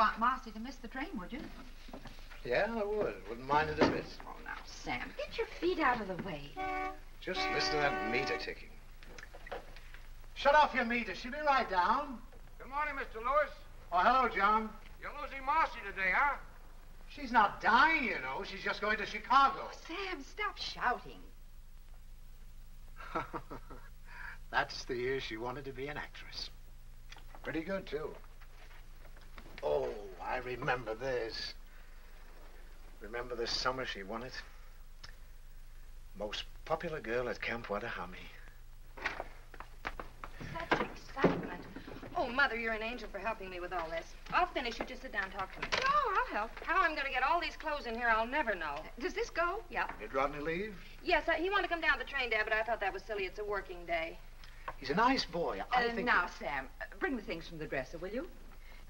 Want Marcy to miss the train, would you? Yeah, I would. Wouldn't mind it a bit. Oh, now, Sam, get your feet out of the way. Just listen to that meter ticking. Shut off your meter. She'll be right down. Good morning, Mr. Lewis. Oh, hello, John. You're losing Marcy today, huh? She's not dying, you know. She's just going to Chicago. Oh, Sam, stop shouting. That's the year she wanted to be an actress. Pretty good, too. Oh, I remember this. Remember the summer she won it? Most popular girl at Camp Wattahami. Such excitement. Oh, Mother, you're an angel for helping me with all this. I'll finish. You just sit down and talk to me. No, I'll help. How I'm going to get all these clothes in here, I'll never know. Does this go? Yeah. Did Rodney leave? Yes, uh, he wanted to come down the train, Dad, but I thought that was silly. It's a working day. He's a nice boy. I Uh, think... now, Sam, uh, bring the things from the dresser, will you?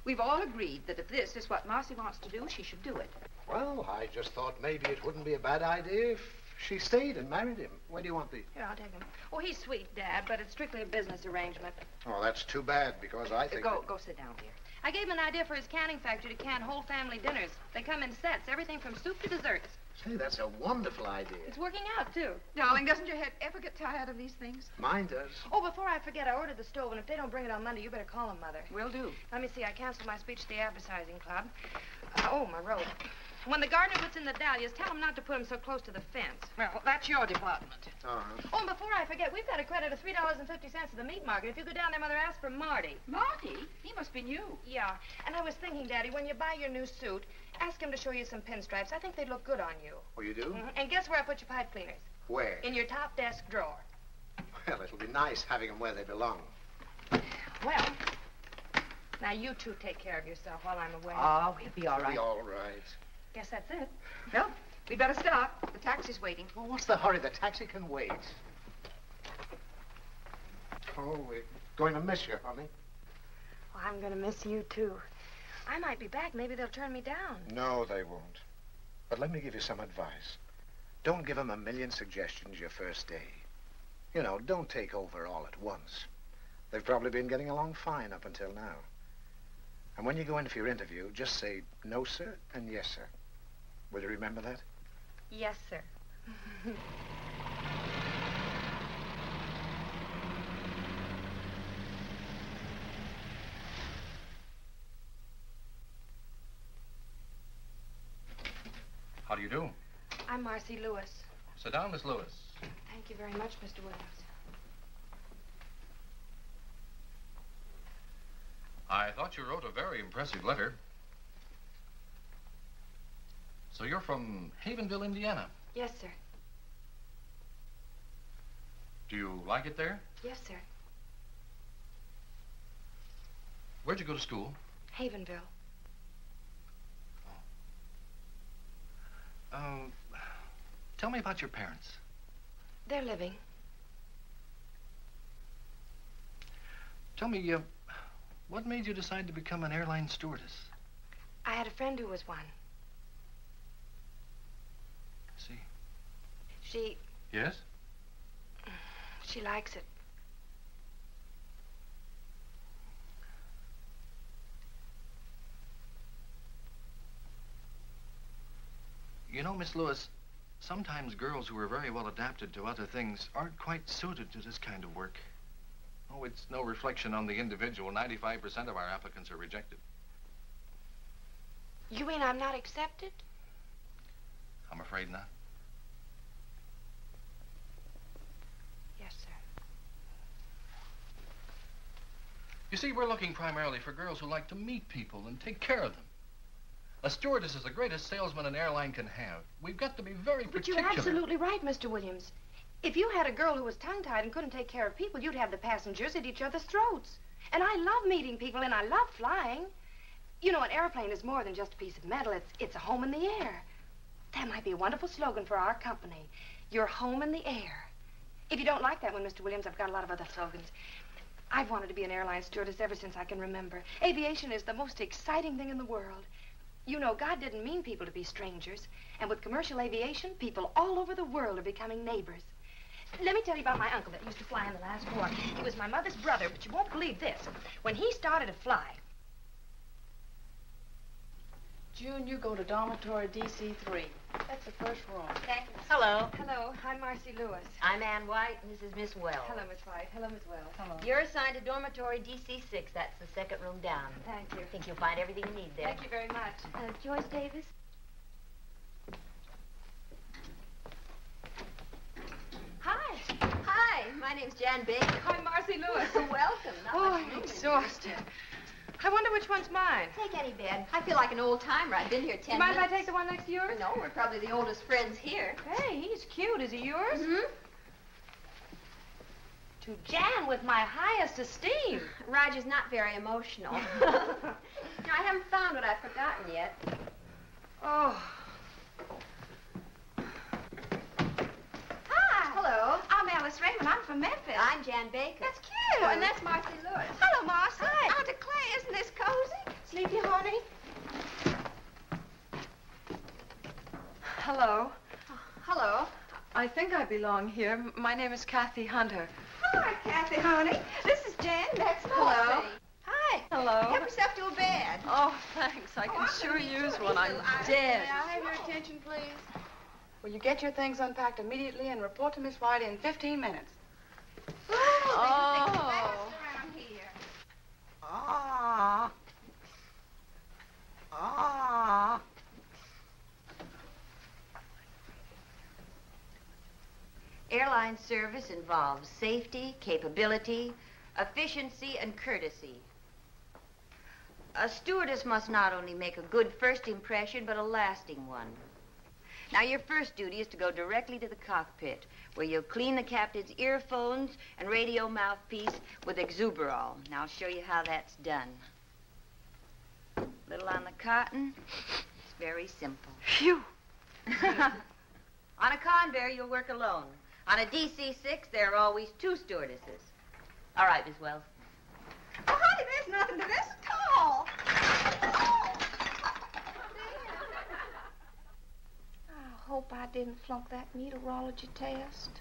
We've all agreed that if this is what Marcy wants to do, she should do it. Well, I just thought maybe it wouldn't be a bad idea if she stayed and married him. Where do you want the... Here, I'll take him. Oh, he's sweet, Dad, but it's strictly a business arrangement. Oh, that's too bad, because I think... go, that- go sit down, dear. I gave him an idea for his canning factory to can whole family dinners. They come in sets, everything from soup to desserts. Say, that's a wonderful idea. It's working out, too. Darling, doesn't your head ever get tired of these things? Mine does. Oh, before I forget, I ordered the stove, and if they don't bring it on Monday, you better call them, Mother. Will do. Let me see. I canceled my speech to the advertising club. Uh, oh, my robe. When the gardener puts in the dahlias, tell him not to put them so close to the fence. Well, that's your department. Uh-huh. Oh, and before I forget, we've got a credit of $3.50 at the meat market. If you go down there, Mother, ask for Marty. Marty? He must be new. Yeah. And I was thinking, Daddy, when you buy your new suit, ask him to show you some pinstripes. I think they'd look good on you. Oh, you do? Mhm. And guess where I put your pipe cleaners? Where? In your top desk drawer. Well, it'll be nice having them where they belong. Well, now you two take care of yourself while I'm away. Oh, we'll be all right. He'll be all right. Guess that's it. Well, we'd better start. The taxi's waiting. Well, what's the hurry? The taxi can wait. Oh, we're going to miss you, honey. Well, I'm going to miss you, too. I might be back. Maybe they'll turn me down. No, they won't. But let me give you some advice. Don't give them a million suggestions your first day. You know, don't take over all at once. They've probably been getting along fine up until now. And when you go in for your interview, just say no, sir, and yes, sir. Will you remember that? Yes, sir. How do you do? I'm Marcy Lewis. Sit down, Miss Lewis. Thank you very much, Mr. Williams. I thought you wrote a very impressive letter. So you're from Havenville, Indiana. Yes, sir. Do you like it there? Yes, sir. Where'd you go to school? Havenville. Um, tell me about your parents. They're living. Tell me, uh, what made you decide to become an airline stewardess? I had a friend who was one. She, Yes? she likes it. You know, Miss Lewis, sometimes girls who are very well adapted to other things aren't quite suited to this kind of work. Oh, it's no reflection on the individual. 95% of our applicants are rejected. You mean I'm not accepted? I'm afraid not. Yes, sir. You see, we're looking primarily for girls who like to meet people and take care of them. A stewardess is the greatest salesman an airline can have. We've got to be very But particular. you're absolutely right, Mr. Williams. If you had a girl who was tongue-tied and couldn't take care of people, you'd have the passengers at each other's throats. And I love meeting people, and I love flying. You know, an airplane is more than just a piece of metal. It's, it's a home in the air. That might be a wonderful slogan for our company. Your home in the air. If you don't like that one, Mr. Williams, I've got a lot of other slogans. I've wanted to be an airline stewardess ever since I can remember. Aviation is the most exciting thing in the world. You know, God didn't mean people to be strangers. And with commercial aviation, people all over the world are becoming neighbors. Let me tell you about my uncle that used to fly in the last war. He was my mother's brother, but you won't believe this. When he started to fly, June, you go to dormitory DC3. That's the first room. Okay. Hello. hello, I'm Marcy Lewis. I'm Ann White, and this is Miss Wells. Hello, Miss White. Hello, Miss Wells. Hello. You're assigned to dormitory DC6. That's the second room down. Thank you. I think you'll find everything you need there. Thank you very much. Uh, Joyce Davis? Hi. Hi, my name's Jan Baker. I'm Marcy Lewis. Welcome. Not Oh, much I'm room in exhausted. I wonder which one's mine. Take any bed. I feel like an old timer. I've been here Do ten you mind if I take the one next to yours? No, we're probably the oldest friends here. Hey, he's cute. Is he yours? hmm To Jan with my highest esteem. Roger's not very emotional. now, I haven't found what I've forgotten yet. Oh. Hello. I'm Alice Raymond. I'm from Memphis. I'm Jan Baker. That's cute. Oh, and that's Marcy Lewis. Hello, Marcy. Hi. I declare, isn't this cozy? Sleepy, honey? Hello. Oh, hello. I think I belong here. My name is Kathy Hunter. Hi, Kathy, honey. This is Jan. That's Marcy. Hello. Hi. Hello. Help yourself to a bed. Oh, thanks. I Oh, can I'm sure use one. I'm dead. May I have your attention, please? Will you get your things unpacked immediately and report to Miss White in 15 minutes? Oh. Oh. Ah. Ah. Airline service involves safety, capability, efficiency, and courtesy. A stewardess must not only make a good first impression, but a lasting one. Now, your first duty is to go directly to the cockpit, where you'll clean the captain's earphones and radio mouthpiece with Exuberol. Now, I'll show you how that's done. A Little on the cotton. It's very simple. Phew. On a Convair, you'll work alone. On a DC-6, there are always two stewardesses. All right, Miss Wells. Oh, honey, there's nothing to this at all. I hope I didn't flunk that meteorology test.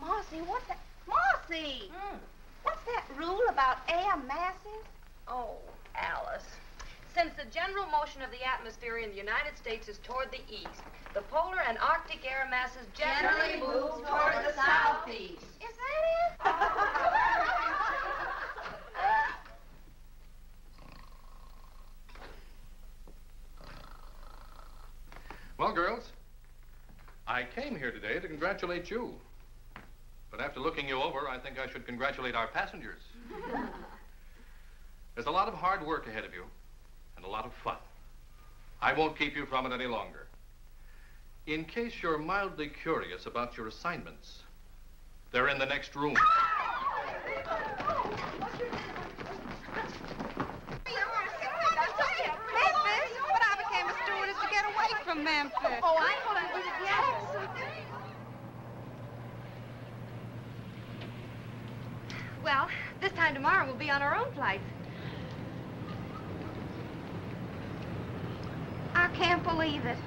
Marcy, what's that? Marcy! Hmm. What's that rule about air masses? Oh, Alice. Since the general motion of the atmosphere in the United States is toward the east, the polar and arctic air masses generally, move toward the southeast. Is that it? Well, girls, I came here today to congratulate you. But after looking you over, I think I should congratulate our passengers. There's a lot of hard work ahead of you and a lot of fun. I won't keep you from it any longer. In case you're mildly curious about your assignments, they're in the next room. Memphis? But I became a stewardess to get away from Memphis. Oh, I know that was yes. Well, this time tomorrow we'll be on our own flights. I can't believe it.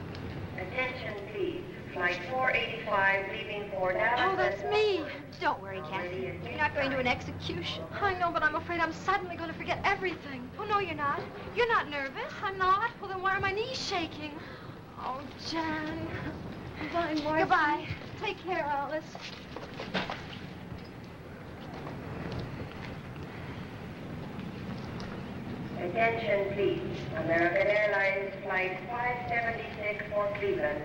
Attention, please. flight 485, leaving for Dallas. Oh, that's me. Don't worry, Kathy. You're not going to an execution. I know, but I'm afraid I'm suddenly going to forget everything. Oh, no, you're not. You're not nervous. I'm not. Well, then why are my knees shaking? Oh, Jan. Goodbye, Marcy. Goodbye. Take care, Alice. Attention, please. American Airlines flight 576 for Cleveland.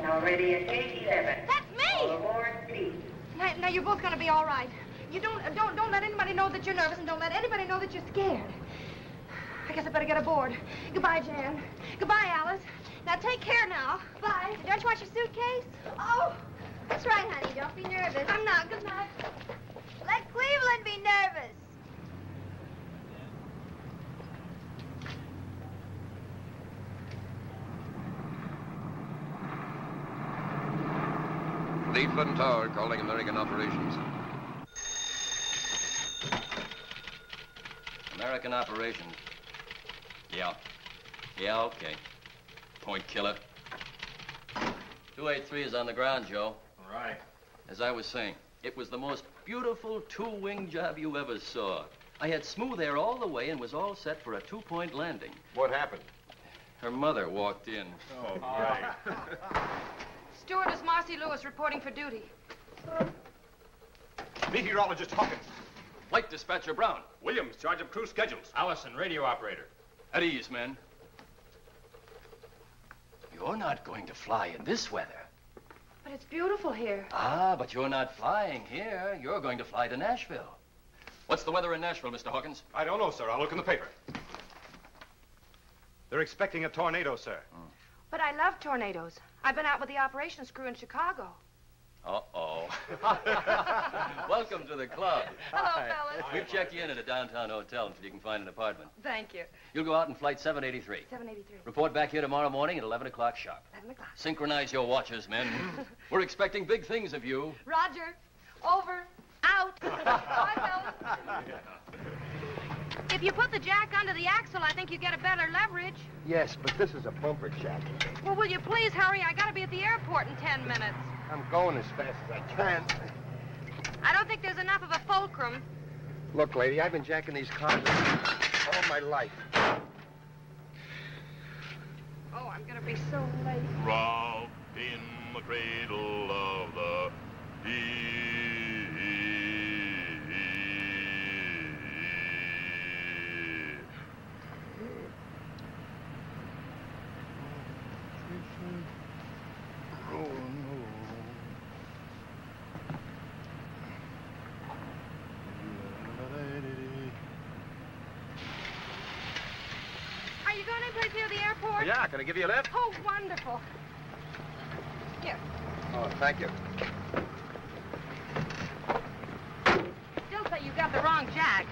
Now ready at gate 11. That's All me. aboard, please. Now, now you're both going to be all right. You don't, don't, don't let anybody know that you're nervous, and don't let anybody know that you're scared. I guess I better get aboard. Goodbye, Jan. Goodbye, Alice. Now take care now. Bye. Don't you want your suitcase? Oh, That's right, honey. Don't be nervous. I'm not. Good night. Let Cleveland be nervous. Cleveland Tower calling American operations. American operations. Yeah. Yeah, okay. Point killer. 283 is on the ground, Joe. All right. As I was saying, it was the most beautiful two-wing job you ever saw. I had smooth air all the way and was all set for a two-point landing. What happened? Her mother walked in. Oh, right. Stewardess Marcy Lewis reporting for duty. Meteorologist Hawkins. Flight dispatcher Brown. Williams, charge of crew schedules. Allison, radio operator. At ease, men. You're not going to fly in this weather. But it's beautiful here. Ah, but you're not flying here. You're going to fly to Nashville. What's the weather in Nashville, Mr. Hawkins? I don't know, sir. I'll look in the paper. They're expecting a tornado, sir. But I love tornadoes. I've been out with the operations crew in Chicago. Uh-oh. Welcome to the club. Hello, fellas. We've checked you in at a downtown hotel until you can find an apartment. Thank you. You'll go out in flight 783. 783. Report back here tomorrow morning at 11 o'clock sharp. 11 o'clock. Synchronize your watches, men. We're expecting big things of you. Roger. Over. Out. Bye, fellas. If you put the jack under the axle, I think you get a better leverage. Yes, but this is a bumper jack. Well, will you please hurry? I gotta be at the airport in 10 minutes. I'm going as fast as I can. I don't think there's enough of a fulcrum. Look, lady, I've been jacking these cars all my life. Oh, I'm gonna be so late. Robbed in the cradle of the deep. Are you going anyplace near the Yeah, can I give you a lift? Oh, wonderful. Here. Oh, thank you. Still say you got the wrong jack.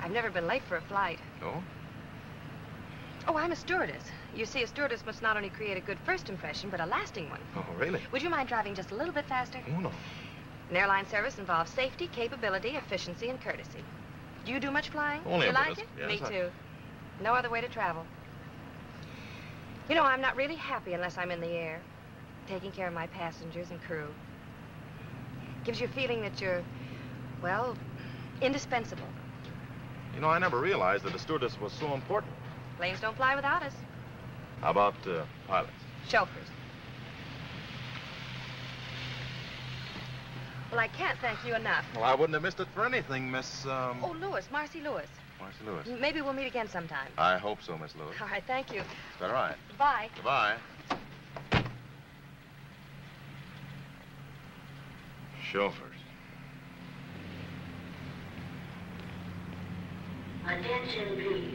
I've never been late for a flight. No? Oh, I'm a stewardess. You see, a stewardess must not only create a good first impression, but a lasting one. Oh, really? Would you mind driving just a little bit faster? Oh, no. An airline service involves safety, capability, efficiency, and courtesy. Do you do much flying? Only you a like it? yes, Me I- too. No other way to travel. You know, I'm not really happy unless I'm in the air, taking care of my passengers and crew. Gives you a feeling that you're, well, indispensable. You know, I never realized that a stewardess was so important. Planes don't fly without us. How about uh, pilots? Chauffeurs. Well, I can't thank you enough. Well, I wouldn't have missed it for anything, Miss, um... Oh, Lewis, Marcy Lewis. Marcy Lewis. Maybe we'll meet again sometime. I hope so, Miss Lewis. All right, thank you. All right. Bye. Goodbye. Chauffeurs. Attention, please.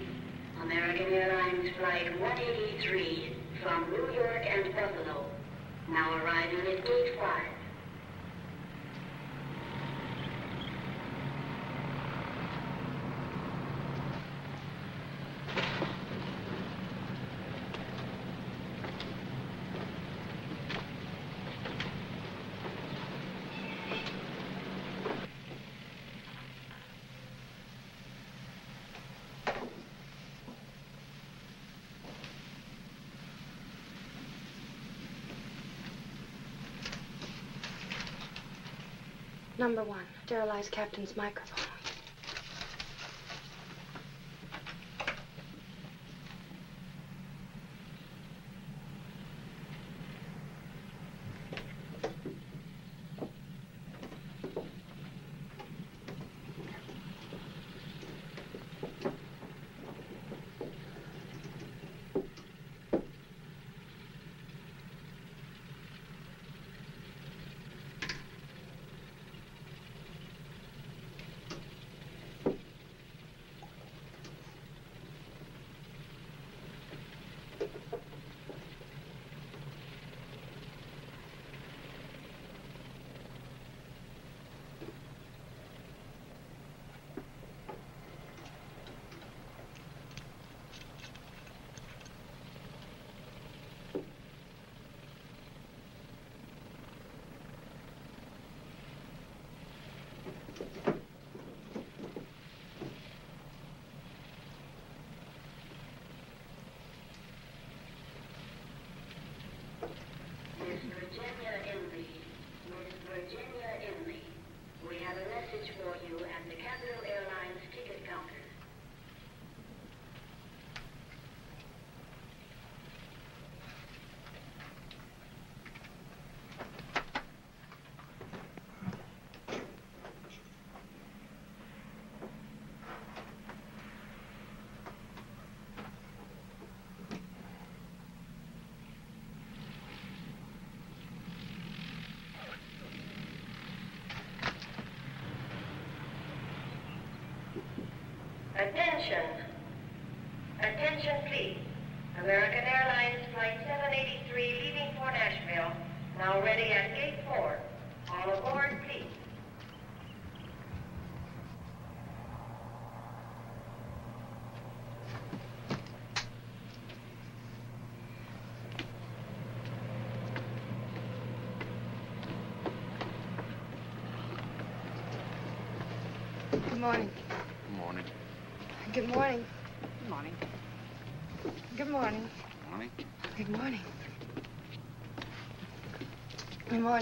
American Airlines Flight 183 from New York and Buffalo. Now arriving at Gate 5. Number one, sterilize Captain's microphone. Miss Virginia Emily. Miss Virginia Emily. We have a message for you at the Capital Airlines ticket counter. Attention. Attention, please. American Airlines Flight 783 leaving for Nashville. Now ready at gate 4. All aboard, please. Good morning. Morning. Good morning. Good morning. Good morning. Morning. Good morning.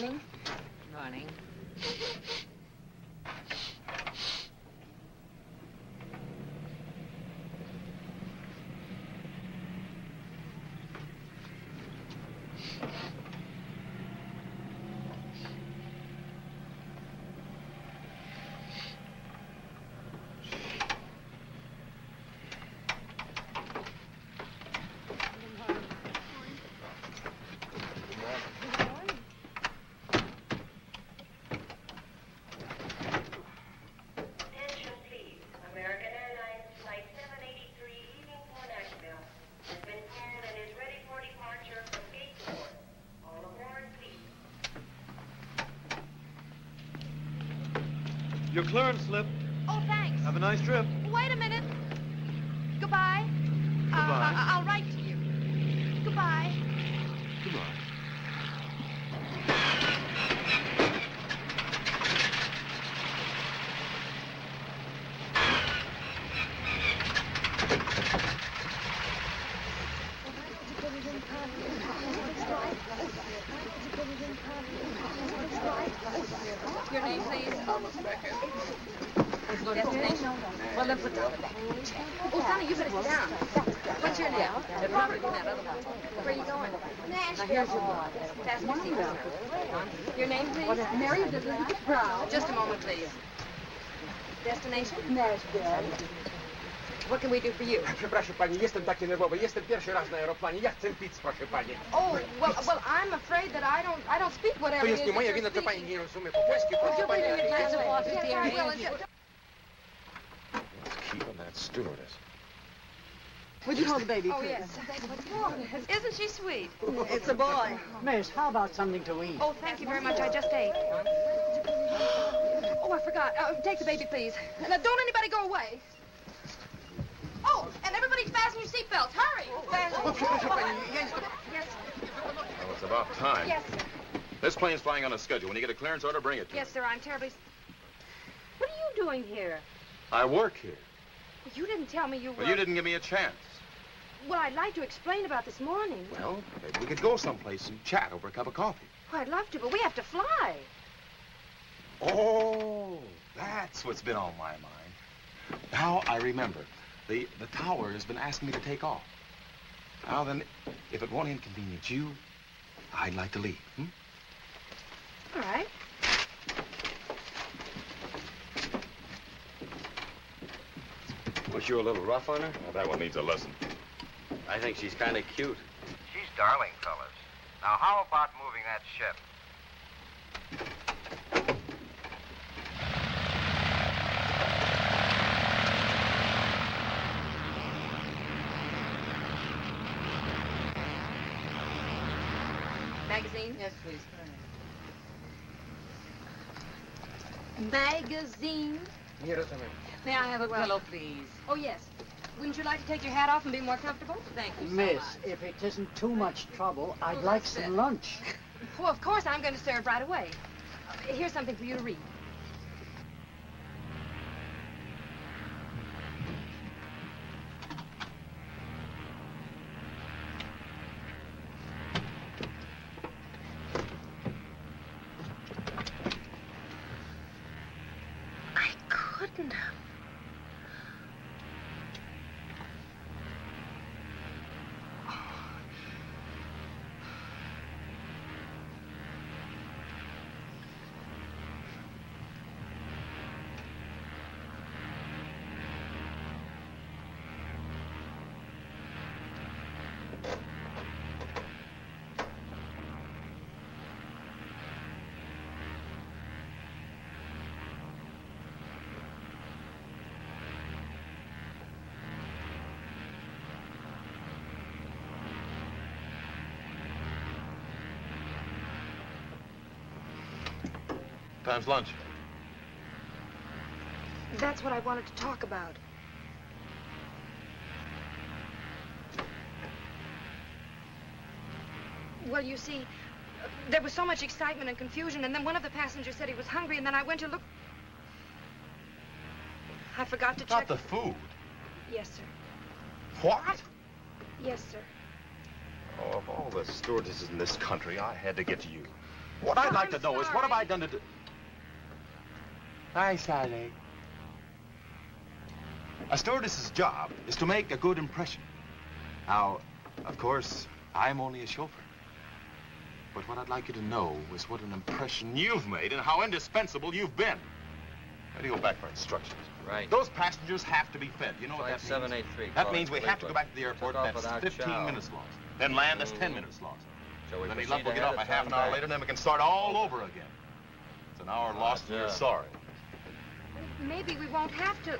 Good morning. Morning. Attention, please. American Airlines Flight 783 leaving for Nashville has been called and is ready for departure from gate 4. All aboard, please. Your clearance slip. Oh, thanks. Have a nice trip. Wait a minute. Goodbye. Uh, Goodbye. I- I'll write to you. Goodbye. Goodbye. Your name, please. Destination? Well, then put down the back. Oh, Sonny, you better sit down. What's your name? Robert. Where are you going? Nashville. Now, here's your book. Fasten your seatbelt. Your name, please? Mary Brown. Just a moment, please. Destination? Nashville. What can we do for you? Przepraszam pani, jestem taki nerwowy. Jestem pierwszy raz na aeroplanie. Ja chcę pić, proszę pani. Oh, well, well, I'm afraid that I don't, I don't speak whatever To it jest is nie that moja you're wina, to pani nie rozumie po polsku, proszę pani. Yes, Keep on that stewardess. Would you hold the baby, Oh, yes. Isn't she sweet? It's a boy. Miss, how about something to eat? Oh, thank you very much. I just ate. Oh, I forgot. Uh, take the baby, please. Now, don't anybody go away. Oh, and everybody fasten your seatbelts. Hurry. O, przepraszam Yes, Well, it's about time. yes, sir. This plane's flying on a schedule. When you get a clearance order, bring it to Yes, sir. I'm terribly... What are you doing here? I work here. You didn't tell me you were... Well, you didn't give me a chance. Well, I'd like to explain about this morning. Well, maybe we could go someplace and chat over a cup of coffee. Oh, I'd love to, but we have to fly. Oh, that's what's been on my mind. Now I remember. The, the tower has been asking me to take off. Now then, if it won't inconvenience you, I'd like to leave. Hmm? All right. Was you a little rough on her? that one needs a lesson. I think she's kind of cute. She's darling, fellas. Now, how about moving that ship? Magazine? Yes, please. Magazine? Here is a minute. May I have a pillow, please? Oh, yes. Wouldn't you like to take your hat off and be more comfortable? Thank you so Miss, much. if it isn't too much trouble, I'd Oh, like some it. lunch. Well, of course, I'm going to serve right away. Uh, Here's something for you to read. I couldn't have. Time's lunch. That's what I wanted to talk about. Well, you see, there was so much excitement and confusion, and then one of the passengers said he was hungry, and then I went to look. I forgot to Not check. the food. Yes, sir. What? Yes, sir. Oh, of all the stewardesses in this country, I had to get to you. What I'd like to know is what have I done to do? Hi, Sally. A stewardess's job is to make a good impression. Now, of course, I'm only a chauffeur. But what I'd like you to know is what an impression you've made and how indispensable you've been. Ready to go back for instructions. Right. Those passengers have to be fed. You know what that means? 5783, That means we have to go back to the airport. That's 15 chow. minutes lost. Then land, that's 10 Mhm. minutes lost. Shall we Then any proceed luck, we'll get ahead off a half an hour back? later, and then we can start all over again. It's an hour lost, and you're sorry. Maybe we won't have to.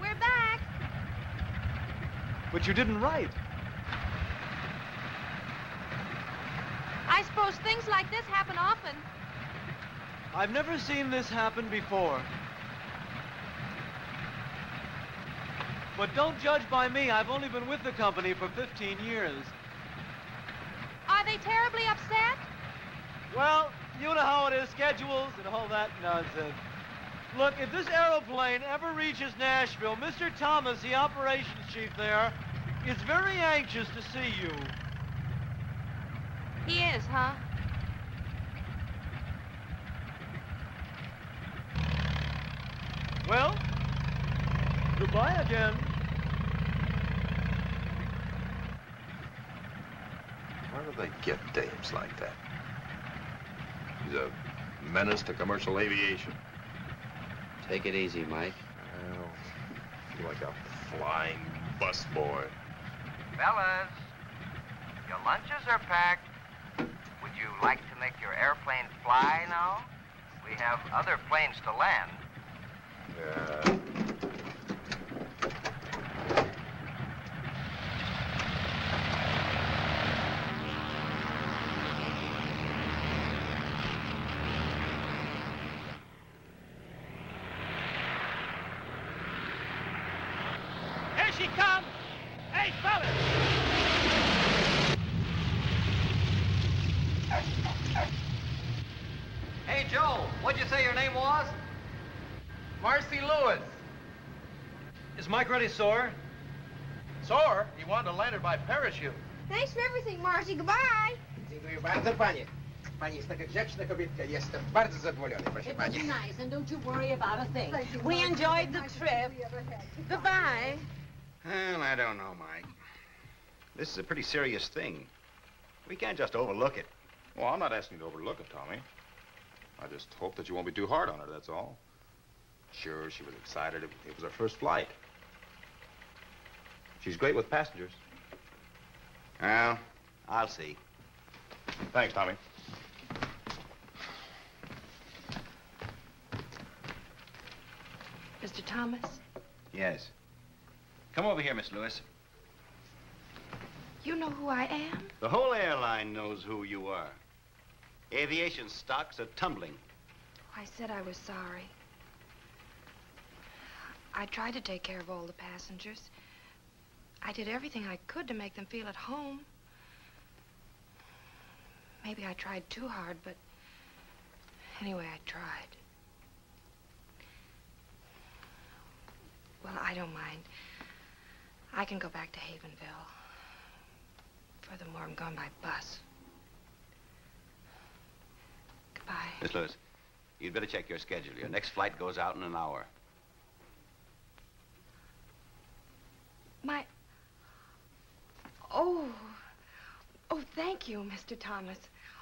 We're back. But you didn't write. Things like this happen often. I've never seen this happen before. But don't judge by me. I've only been with the company for 15 years. Are they terribly upset? Well, you know how it is, schedules and all that nonsense. Look, if this aeroplane ever reaches Nashville, Mr. Thomas, the operations chief there, is very anxious to see you. He is, huh? Well, goodbye again. Where do they get dames like that? He's a menace to commercial aviation. Take it easy, Mike. Well, you're like a flying busboy. Fellas, your lunches are packed. Would you like to make your airplane fly now? We have other planes to land. Yeah. Here she comes! Hey, fellas! Hey, Joe, what'd you say your name was? Marcy Lewis. Is Mike ready, sore? Sore? He wanted to land her by parachute. Thanks for everything, Marcy. Goodbye. Dziękuję bardzo, panie. Pani jest taka grzeczna kobietka. Jestem bardzo zadowolony, proszę It was pani. nice, and don't you worry about a thing. You, We enjoyed the trip. Goodbye. Well, I don't know, Mike. This is a pretty serious thing. We can't just overlook it. Well, I'm not asking you to overlook it, Tommy. I just hope that you won't be too hard on her, that's all. Sure, she was excited. It, it was her first flight. She's great with passengers. Well, I'll see. Thanks, Tommy. Mr. Thomas, Yes. Come over here, Miss Lewis. you know who I am? The whole airline knows who you are. Aviation stocks are tumbling. Oh, I said I was sorry. I tried to take care of all the passengers. I did everything I could to make them feel at home. Maybe I tried too hard, but anyway, I tried. Well, I don't mind. I can go back to Havenville. Furthermore, I'm going by bus. Goodbye. Miss Lewis, you'd better check your schedule. Your next flight goes out in an hour. My. Oh. Oh, thank you, Mr. Thomas.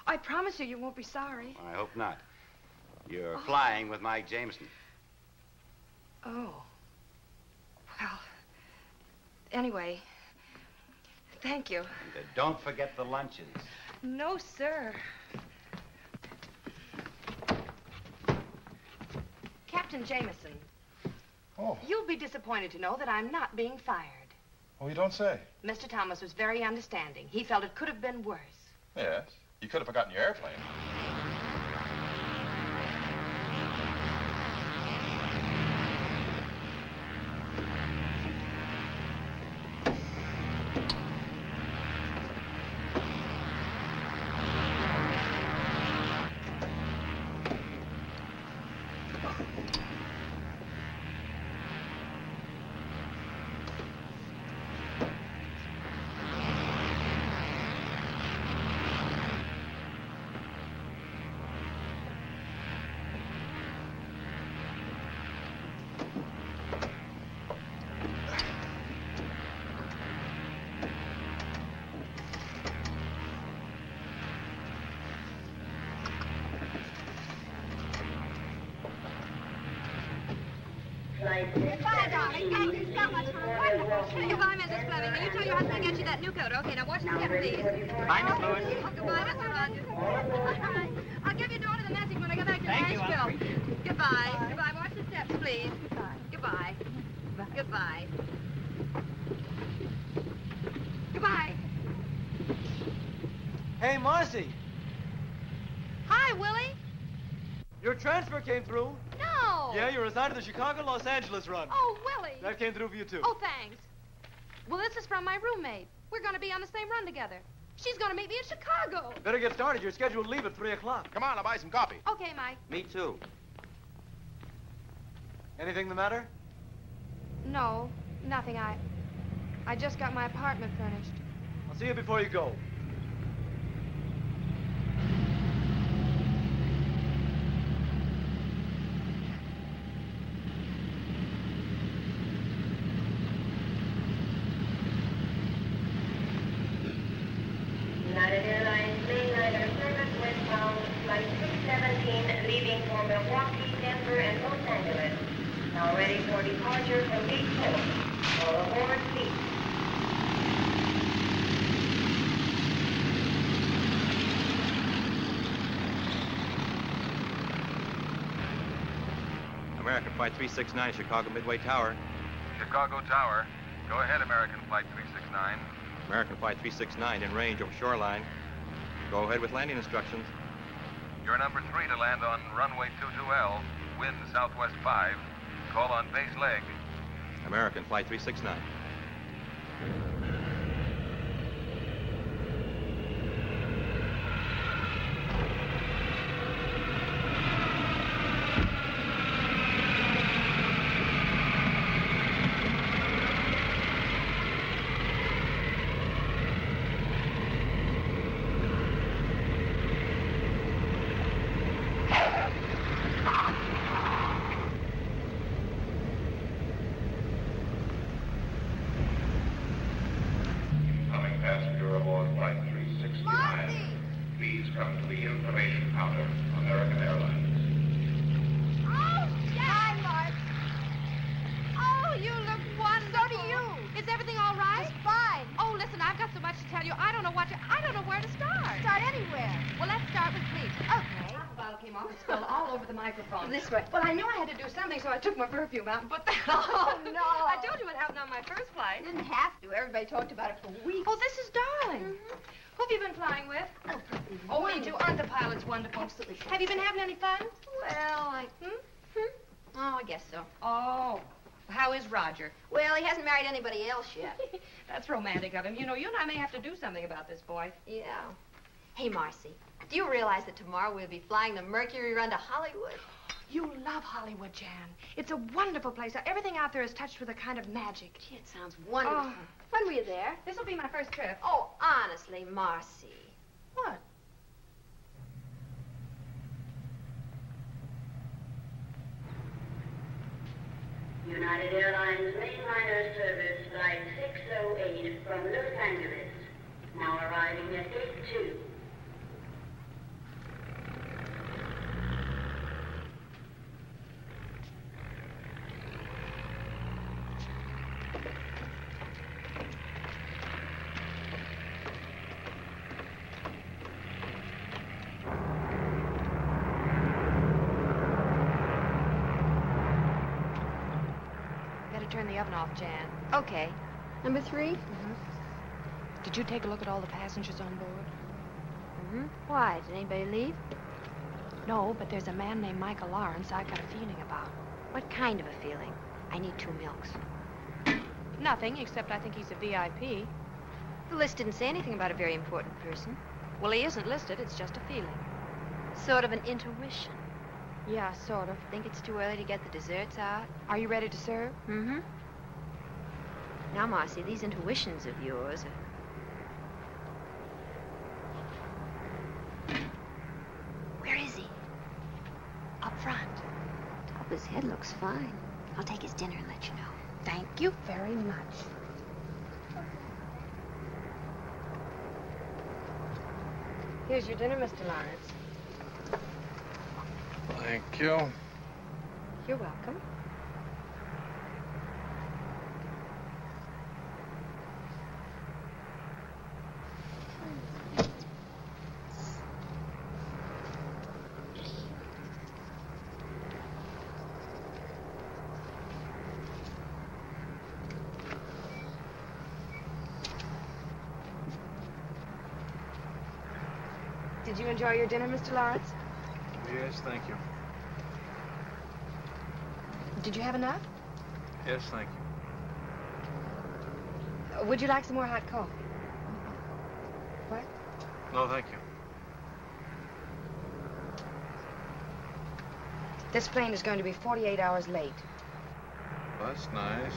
I promise you, you won't be sorry. I hope not. You're flying with Mike Jameson. Oh. Well. Anyway, thank you. And uh, don't forget the luncheons. No, sir. Captain Jameson. Oh. You'll be disappointed to know that I'm not being fired. Oh, you don't say. Mr. Thomas was very understanding. He felt it could have been worse. Yes. You could have forgotten your airplane. Goodbye, darling. Thank you so much for a wonderful trip. Goodbye, Mrs. Fleming. Will you tell your husband to get you that new coat? Okay, now watch the step, please. Bye, Miss Lewis. Oh, goodbye, Mr. Rogers. I'll give your daughter the message when I get back to Thank you, Nashville. Aunt Goodbye. Goodbye. Watch the steps, please. Goodbye. Goodbye. Goodbye. Hey, Marcy, Hi, Willie. your transfer came through. No. Yeah, you're assigned to the Chicago-Los Angeles run. Oh, Willie. That came through for you, too. Oh, thanks. Well, this is from my roommate. We're going to be on the same run together. She's going to meet me in Chicago. Better get started. You're scheduled to leave at 3 o'clock. Come on, I'll buy some coffee. Okay, Mike. Me too. Anything the matter? No, nothing. I. I just got my apartment furnished. I'll see you before you go. United Airlines mainliner service westbound, flight 617, leaving for Milwaukee, Denver, and Los Angeles. Now ready for departure from gate 4. All aboard, please. American Flight 369, Chicago Midway Tower. Chicago Tower. Go ahead, American Flight 369. American Flight 369 in range of shoreline. Go ahead with landing instructions. You're number three to land on runway 22L, wind southwest 5. Call on base leg. American Flight 369. Came off and spilled all over the microphone. This way. Well, I knew I had to do something, so I took my perfume out and put that on. Oh, no. I told you what happened on my first flight. You didn't have to. Everybody talked about it for weeks. Oh, this is darling. Who have you been flying with? Oh, Oh, ain't you? Aren't the pilots wonderful? Absolutely. Have you been having any fun? Well, I... Hmm? Hmm? Oh, I guess so. Oh. How is Roger? Well, he hasn't married anybody else yet. That's romantic of him. You know, you and I may have to do something about this boy. yeah. Hey, Marcy, do you realize that tomorrow we'll be flying the Mercury run to Hollywood? You love Hollywood, Jan. It's a wonderful place. Everything out there is touched with a kind of magic. Gee, it sounds wonderful. Oh. When were you there? This will be my first trip. Oh, honestly, Marcy. What? United Airlines mainliner service flight 608 from Los Angeles. Now arriving at gate 2. Better turn the oven off, Jan. Okay. Number 3 Mm-hmm. Did you take a look at all the passengers on board? Mm-hmm. Why? Did anybody leave? No, but there's a man named Michael Lawrence I've got a feeling about. What kind of a feeling? I need two milks. Nothing, except I think he's a VIP. The list didn't say anything about a very important person. Well, he isn't listed. It's just a feeling. Sort of an intuition. Yeah, sort of. Think it's too early to get the desserts out? Are you ready to serve? Mm-hmm. Now, Marcy, these intuitions of yours are... Where is he? Up front. Top of his head looks fine. I'll take his dinner and let you know. Thank you very much. Here's your dinner, Mr. Lawrence. Thank you. You're welcome. Did you enjoy your dinner, Mr. Lawrence? Yes, thank you. Did you have enough? Yes, thank you. Uh, Would you like some more hot coffee? What? No, thank you. This plane is going to be 48 hours late. That's nice.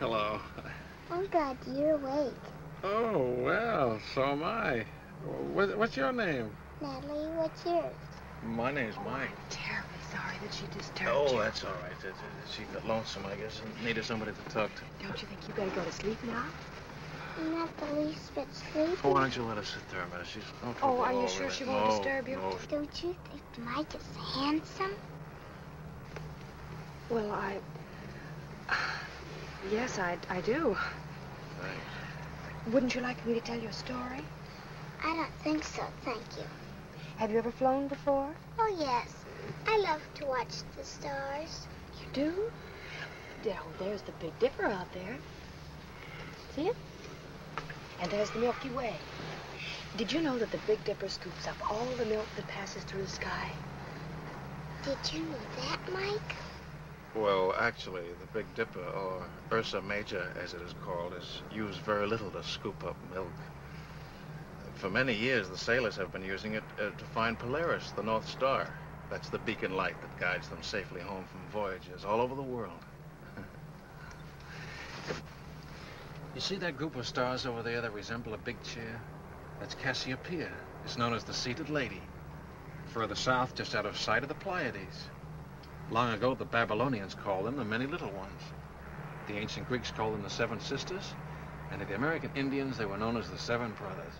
Hello. Oh, God, you're awake. Oh, well, so am I. What, what's your name? Natalie, what's yours? My name's oh, Mike. Terribly sorry that she disturbed Oh, you. Oh, that's all right. That- that- She got lonesome, I guess, and needed somebody to talk to. Don't you think you better go to sleep now? I'm not the least bit sleepy. Oh, why don't you let her sit there a minute? She's no Oh, trouble are you sure really. she won't No, disturb you? No, Don't you think Mike is handsome? Well, I... Yes, I, I do. Wouldn't you like me to tell you a story? I don't think so, thank you. Have you ever flown before? Oh, yes. I love to watch the stars. You do? Oh, there's the Big Dipper out there. See it? And there's the Milky Way. Did you know that the Big Dipper scoops up all the milk that passes through the sky? Did you know that, Mike? Well, actually, the Big Dipper, or Ursa Major as it is called, is used very little to scoop up milk. For many years, the sailors have been using it uh, to find Polaris, the North Star. That's the beacon light that guides them safely home from voyages all over the world. you see that group of stars over there that resemble a big chair? That's Cassiopeia. It's known as the Seated Lady. Further south, just out of sight, of the Pleiades. Long ago, the Babylonians called them the Many Little Ones. The ancient Greeks called them the Seven Sisters. And to the American Indians, they were known as the Seven Brothers.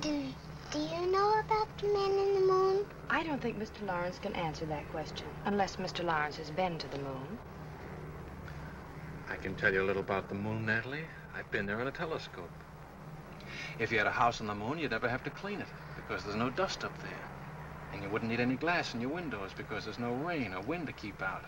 Do, do you know about the man in the moon? I don't think Mr. Lawrence can answer that question, unless Mr. Lawrence has been to the moon. I can tell you a little about the moon, Natalie. I've been there in a telescope. If you had a house on the moon, you'd never have to clean it, because there's no dust up there. And you wouldn't need any glass in your windows, because there's no rain or wind to keep out.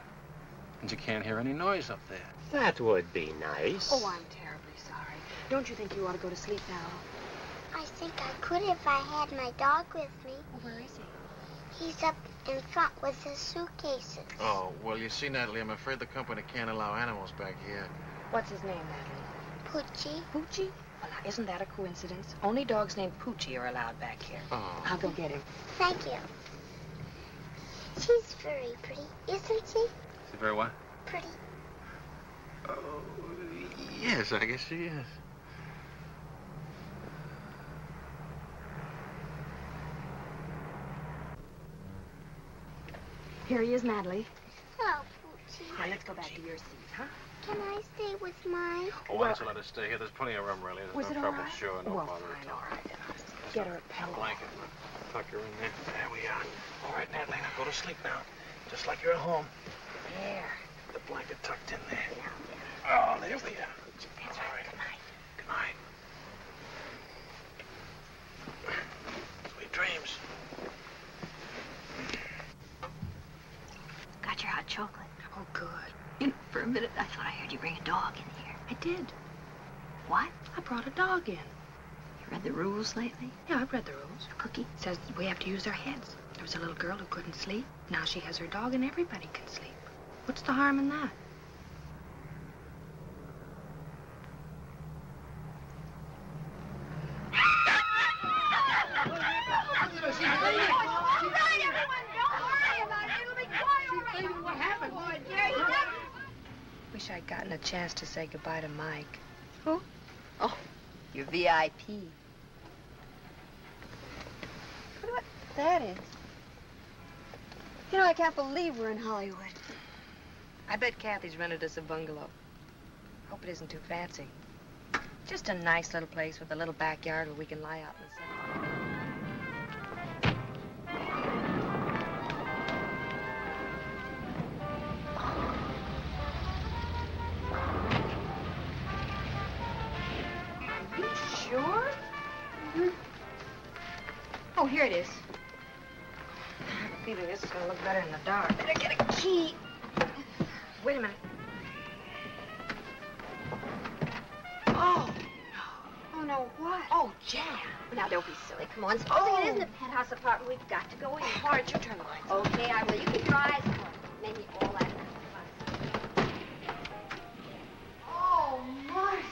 And you can't hear any noise up there. That would be nice. Oh, I'm terribly sorry. Don't you think you ought to go to sleep now? I think I could if I had my dog with me. where is he? He's up in front with his suitcases. Oh, well, you see, Natalie, I'm afraid the company can't allow animals back here. What's his name, Natalie? Poochie. Poochie? Well, now, isn't that a coincidence? Only dogs named Poochie are allowed back here. Oh. I'll go get him. Thank you. She's very pretty, isn't she? Is it very what? Pretty. Oh, yes, I guess she is. Here he is, Natalie. Oh, Poochie. Now, let's go back to your seat, huh? Can I stay with Mike? Oh, why don't you let us stay here? There's plenty of room, really. There's Was no it all trouble. right? Sure, no Well, bother fine, at all. all right, then I'll get her a pillow. Blanket. Tuck her in there. There we are. All right, Natalie, now go to sleep now. Just like you're at home. There. The blanket tucked in there. Yeah. Oh, there we are. That's all right. Good night. Good night. Sweet dreams. Got your hot chocolate. Oh, good. You know, for a minute, I thought I heard you bring a dog in here. I did. What? I brought a dog in. You read the rules lately? Yeah, I've read the rules. Cookie? It says we have to use our heads. There was a little girl who couldn't sleep. Now she has her dog and everybody can sleep. What's the harm in that? Gotten a chance to say goodbye to Mike. Who? Oh, your VIP. What that is? You know, I can't believe we're in Hollywood. I bet Kathy's rented us a bungalow. Hope it isn't too fancy. Just a nice little place with a little backyard where we can lie out in the Oh, here it is. I have a feeling this is going to look better in the dark. Better get a key. Wait a minute. Oh. Oh, no, what? Oh, Jan. Now, don't be silly. Come on. Supposing it oh. isn't a penthouse apartment, we've got to go in. All right, you turn the lights on. Okay, I will. You keep your eyes closed. Maybe all that. Oh, Marcy.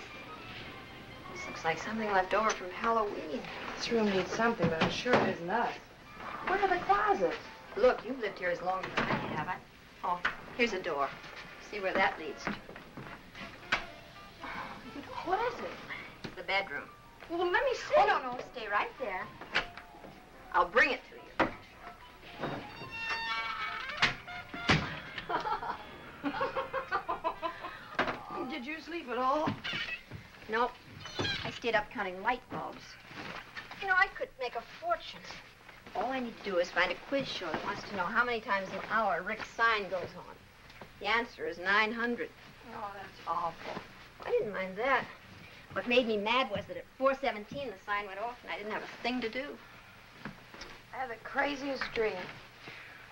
This looks like something left over from Halloween. This room needs something, but I'm sure it isn't us. Where are the closets? Look, you've lived here as long as I have. I... Oh, here's a door. See where that leads to. What is it? The bedroom. Well, let me see. Oh, no, no. Stay right there. I'll bring it to you. Did you sleep at all? Nope. I stayed up counting light bulbs. You know, I could make a fortune. All I need to do is find a quiz show that wants to know how many times an hour Rick's sign goes on. The answer is 900. Oh, that's awful. I didn't mind that. What made me mad was that at 417 the sign went off and I didn't have a thing to do. I had the craziest dream.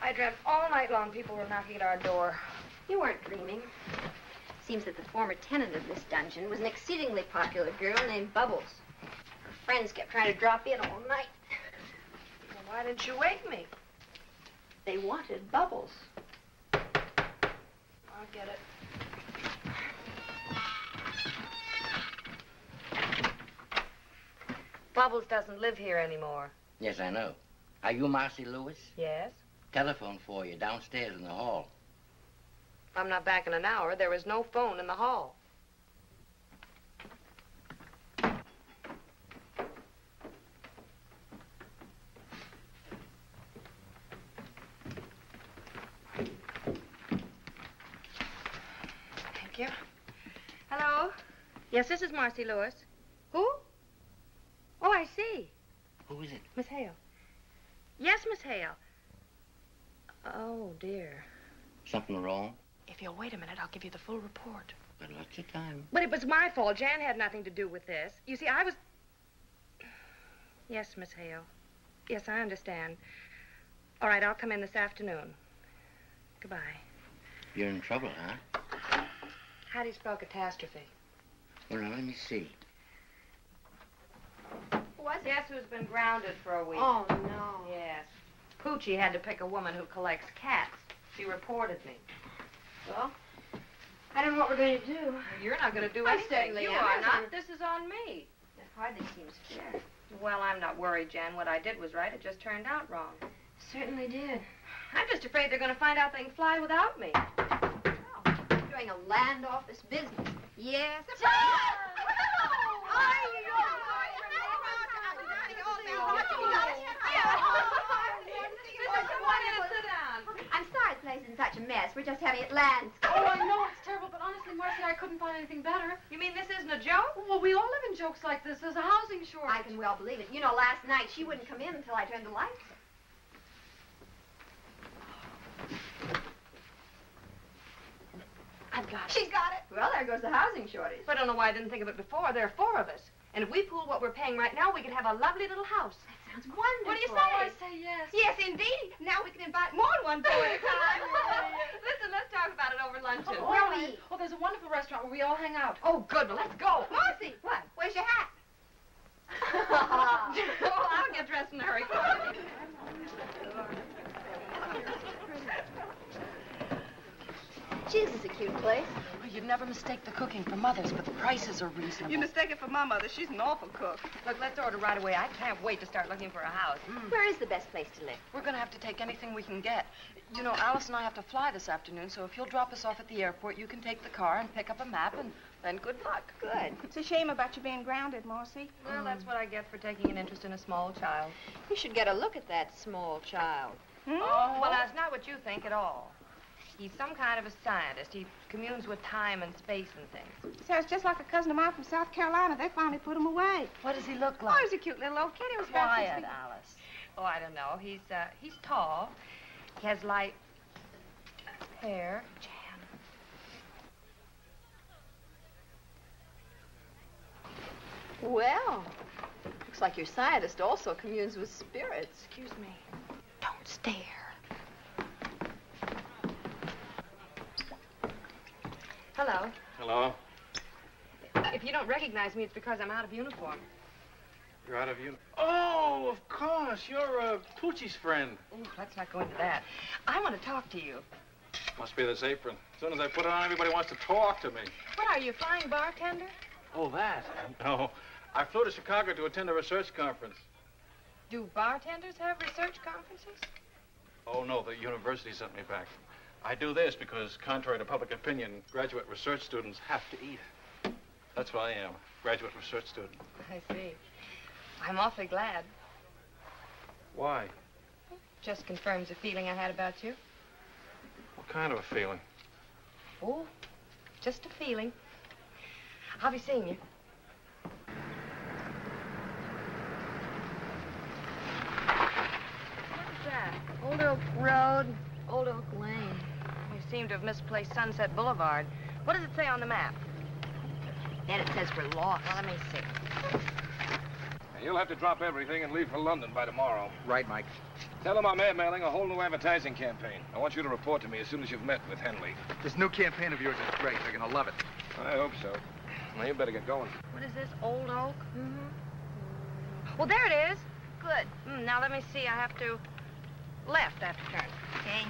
I dreamt all night long people were knocking at our door. You weren't dreaming. Seems that the former tenant of this dungeon was an exceedingly popular girl named Bubbles. Friends kept trying to drop in all night. Well, why didn't you wake me? They wanted bubbles. I'll get it. Bubbles doesn't live here anymore. Yes, I know. Are you Marcy Lewis? Yes? Telephone for you downstairs in the hall. If I'm not back in an hour, there is no phone in the hall. Thank you. Hello? Yes, this is Marcy Lewis. Who? Oh, I see. Who is it? Miss Hale. Yes, Miss Hale. Oh, dear. Something wrong? If you'll wait a minute, I'll give you the full report. But lots of time. But it was my fault. Jan had nothing to do with this. You see, I was... Yes, Miss Hale. Yes, I understand. All right, I'll come in this afternoon. Goodbye. You're in trouble, huh? How do you spell catastrophe? Well, now, let me see. What? Guess who's been grounded for a week? Oh, no. Yes. Poochie had to pick a woman who collects cats. She reported me. Well, I don't know what we're going to do. You're not going to do I anything. certainly you am. are not. on- This is on me. It hardly seems fair. Well, I'm not worried, Jan. What I did was right. It just turned out wrong. Certainly did. I'm just afraid they're going to find out they can fly without me. Oh, Doing a land office business. Yes. I'm sorry the place is in such a mess. We're just having it landscaped. Oh, I know it's terrible, but honestly, Marcy, I couldn't find anything better. You mean this isn't a joke? Well, we all live in jokes like this. There's a housing shortage. I can well believe it. You know, last night she wouldn't come in until I turned the lights. I've got it. She's got it. Well, there goes the housing shortage. I don't know why I didn't think of it before. There are four of us. And if we pool what we're paying right now, we could have a lovely little house. That sounds wonderful. What do you Oh, say? I say yes. Yes, indeed. Now we can invite more than one boy at a time. Listen, let's talk about it over luncheon. Oh, Where all we Oh, there's a wonderful restaurant where we all hang out. Oh, good. Well, let's go. Marcy, what? Where's your hat? oh, I'll get dressed in a hurry. Gee, this is a cute place. Well, you'd never mistake the cooking for Mother's, but the prices are reasonable. You mistake it for my mother. She's an awful cook. Look, let's order right away. I can't wait to start looking for a house. Mm. Where is the best place to live? We're going to have to take anything we can get. You know, Alice and I have to fly this afternoon, so if you'll drop us off at the airport, you can take the car and pick up a map, and then good luck. Good. It's a shame about you being grounded, Marcy. Well, that's what I get for taking an interest in a small child. You should get a look at that small child. Hmm? Oh, well, that's not what you think at all. He's some kind of a scientist. He communes with time and space and things. Sounds just like a cousin of mine from South Carolina. They finally put him away. What does he look like? Oh, he's a cute little old kid. He was Quiet, very sweet. Alice. Oh, I don't know. He's uh, he's tall. He has light hair. Well, looks like your scientist also communes with spirits. Excuse me. Don't stare. Hello. Hello. If you don't recognize me, it's because I'm out of uniform. You're out of uniform. Oh, of course. You're uh, Poochie's friend. Ooh, let's not go into that. I want to talk to you. Must be this apron. As soon as I put it on, everybody wants to talk to me. What are you, flying bartender? Oh, that? No. I flew to Chicago to attend a research conference. Do bartenders have research conferences? Oh, no, the university sent me back. I do this because, contrary to public opinion, graduate research students have to eat. That's what I am, graduate research student. I see. I'm awfully glad. Why? Just confirms a feeling I had about you. What kind of a feeling? Oh, just a feeling. I'll be seeing you. What's that? Old Oak Road, Old Oak Lane. You seem to have misplaced Sunset Boulevard. What does it say on the map? Then it says we're lost. Well, let me see. You'll have to drop everything and leave for London by tomorrow. Right, Mike. Tell them I'm airmailing a whole new advertising campaign. I want you to report to me as soon as you've met with Henley. This new campaign of yours is great. They're gonna love it. I hope so. Now, you better get going. What is this, Old Oak? Mm-hmm. Well, there it is. Good. Mm, now let me see. I have to left after turn. Okay.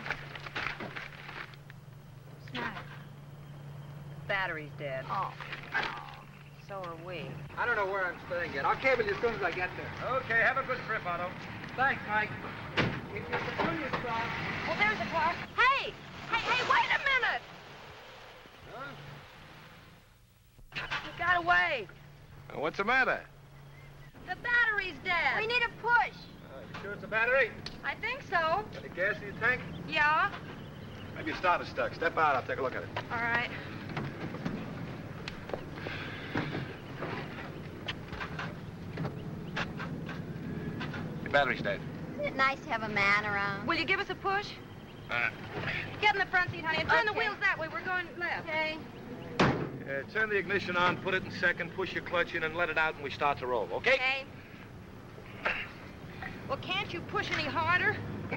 What's the? Battery's dead. Oh. So are we. I don't know where I'm staying yet. I'll cable you as soon as I get there. Okay, have a good trip, Otto. Thanks, Mike. If you can you stop. Well, there's a car. Hey! Hey, hey, wait a minute! He got away. What's the matter? The battery's dead. We need a push. Uh, you sure it's a battery? I think so. Got Any gas in your tank? Yeah. Maybe your starter's stuck. Step out, I'll take a look at it. All right. Your battery's dead. Isn't it nice to have a man around? Will you give us a push? Uh, Get in the front seat, honey, and turn the wheels that way. We're going left. Okay. uh, turn the ignition on, put it in second, push your clutch in, and let it out, and we start to roll, okay? Okay. Well, can't you push any harder?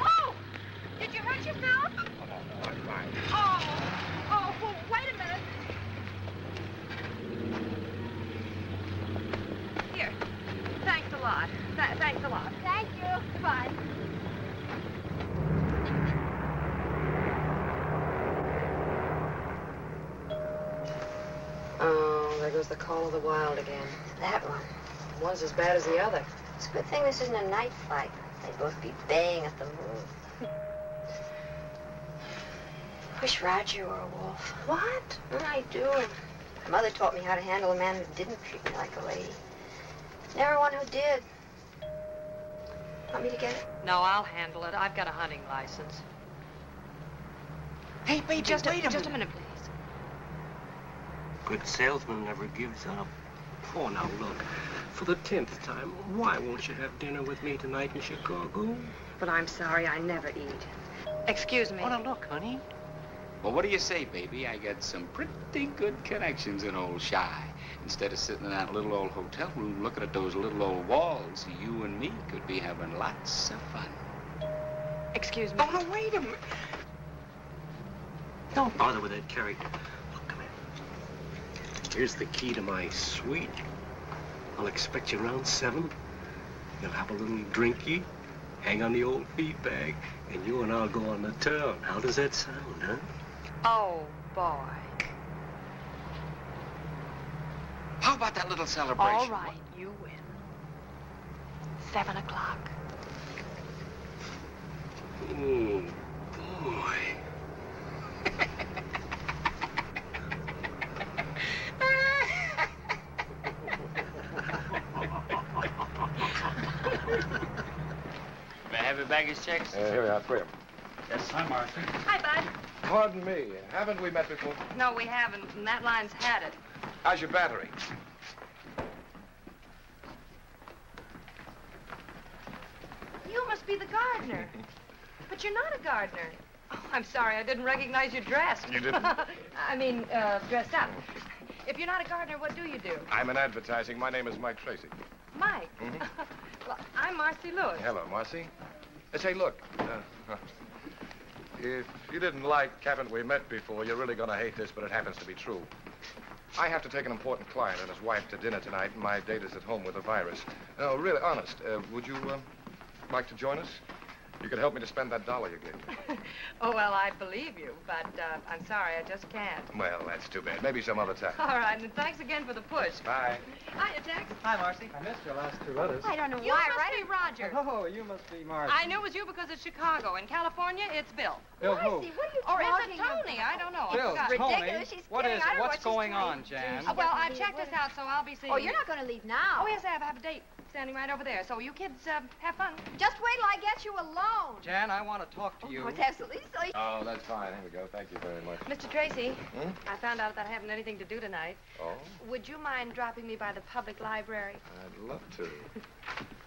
Oh! Did you hurt yourself? Oh, oh, well, wait a minute. Here. Thanks a lot. Th- thanks a lot. Thank you. Goodbye. Oh, there goes the call of the wild again. That one. One's as bad as the other. It's a good thing this isn't a night fight. They'd both be baying at the moon. Wish Roger were a wolf. What? What I do. My mother taught me how to handle a man who didn't treat me like a lady. Never one who did. Want me to get it? No, I'll handle it. I've got a hunting license. Hey, baby, just wait a, a just a minute. minute, please. Good salesman never gives up. Oh, now look. For the tenth time, why won't you have dinner with me tonight in Chicago? But I'm sorry, I never eat. Excuse me. Oh, now look, honey. Well, what do you say, baby? I got some pretty good connections in old Shy. Instead of sitting in that little old hotel room looking at those little old walls, you and me could be having lots of fun. Excuse me. Oh, no, wait a minute. Don't bother with that character. Look, come here. Here's the key to my suite. I'll expect you around seven. You'll have a little drinky, hang on the old feed bag, and you and I'll go on the town. How does that sound, huh? Oh, boy. How about that little celebration? All right, you win. Seven o'clock. Oh, boy. May I have your baggage checks? Uh, here we are, three of them. Yes, hi, Marcy. Hi, Bud. Pardon me, haven't we met before? No, we haven't, and that line's had it. How's your battery? You must be the gardener. but you're not a gardener. Oh, I'm sorry, I didn't recognize you dressed. You didn't? I mean, uh, dressed up. If you're not a gardener, what do you do? I'm in advertising. My name is Mike Tracy. Mike. Mm -hmm. well, I'm Marcy Lewis. Hello, Marcy. Uh, say, look, uh, if you didn't like haven't we met before, you're really going to hate this, but it happens to be true. I have to take an important client and his wife to dinner tonight, and my date is at home with a virus. No, really, honest, uh, would you uh, like to join us? You could help me to spend that dollar you gave me. Oh, well, I believe you, but uh, I'm sorry, I just can't. Well, that's too bad. Maybe some other time. All right, and thanks again for the push. Bye. Hiya, Tex. Hi, Marcy. I missed your last two letters. I don't know You why, must right? be Roger. Oh, you must be Marcy. I knew it was you because it's Chicago. In California, it's Bill. Bill who? Marcy, what are you Or is talking it Tony? about? I don't know. I Bill, forgot. Tony. ridiculous. She's What kidding. is I don't what's what going on, Jan? Uh, well, I've checked this out, so I'll be seeing Oh, you. you're not going to leave now. Oh, yes, I have. I have a date standing right over there. So you kids uh, have fun. Just wait till I get you alone. Jan, I want to talk to you. Oh, it's absolutely silly. Oh, that's fine. Here we go. Thank you very much. Mr. Tracy, Hmm? I found out that I haven't anything to do tonight. Oh, Would you mind dropping me by the public library? I'd love to.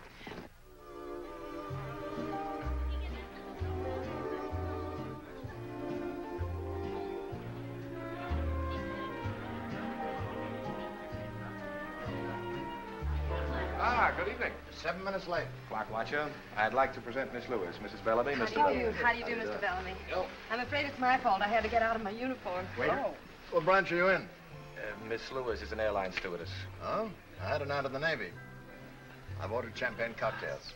seven minutes late. Clock watcher, I'd like to present Miss Lewis, Mrs. Bellamy, How Mr. do Bellamy. you do? How do you do, Mr. Bellamy? I'm afraid it's my fault. I had to get out of my uniform. Waiter. Oh. What branch are you in? Uh, Miss Lewis is an airline stewardess. Oh, I had an out of the Navy. I've ordered champagne cocktails.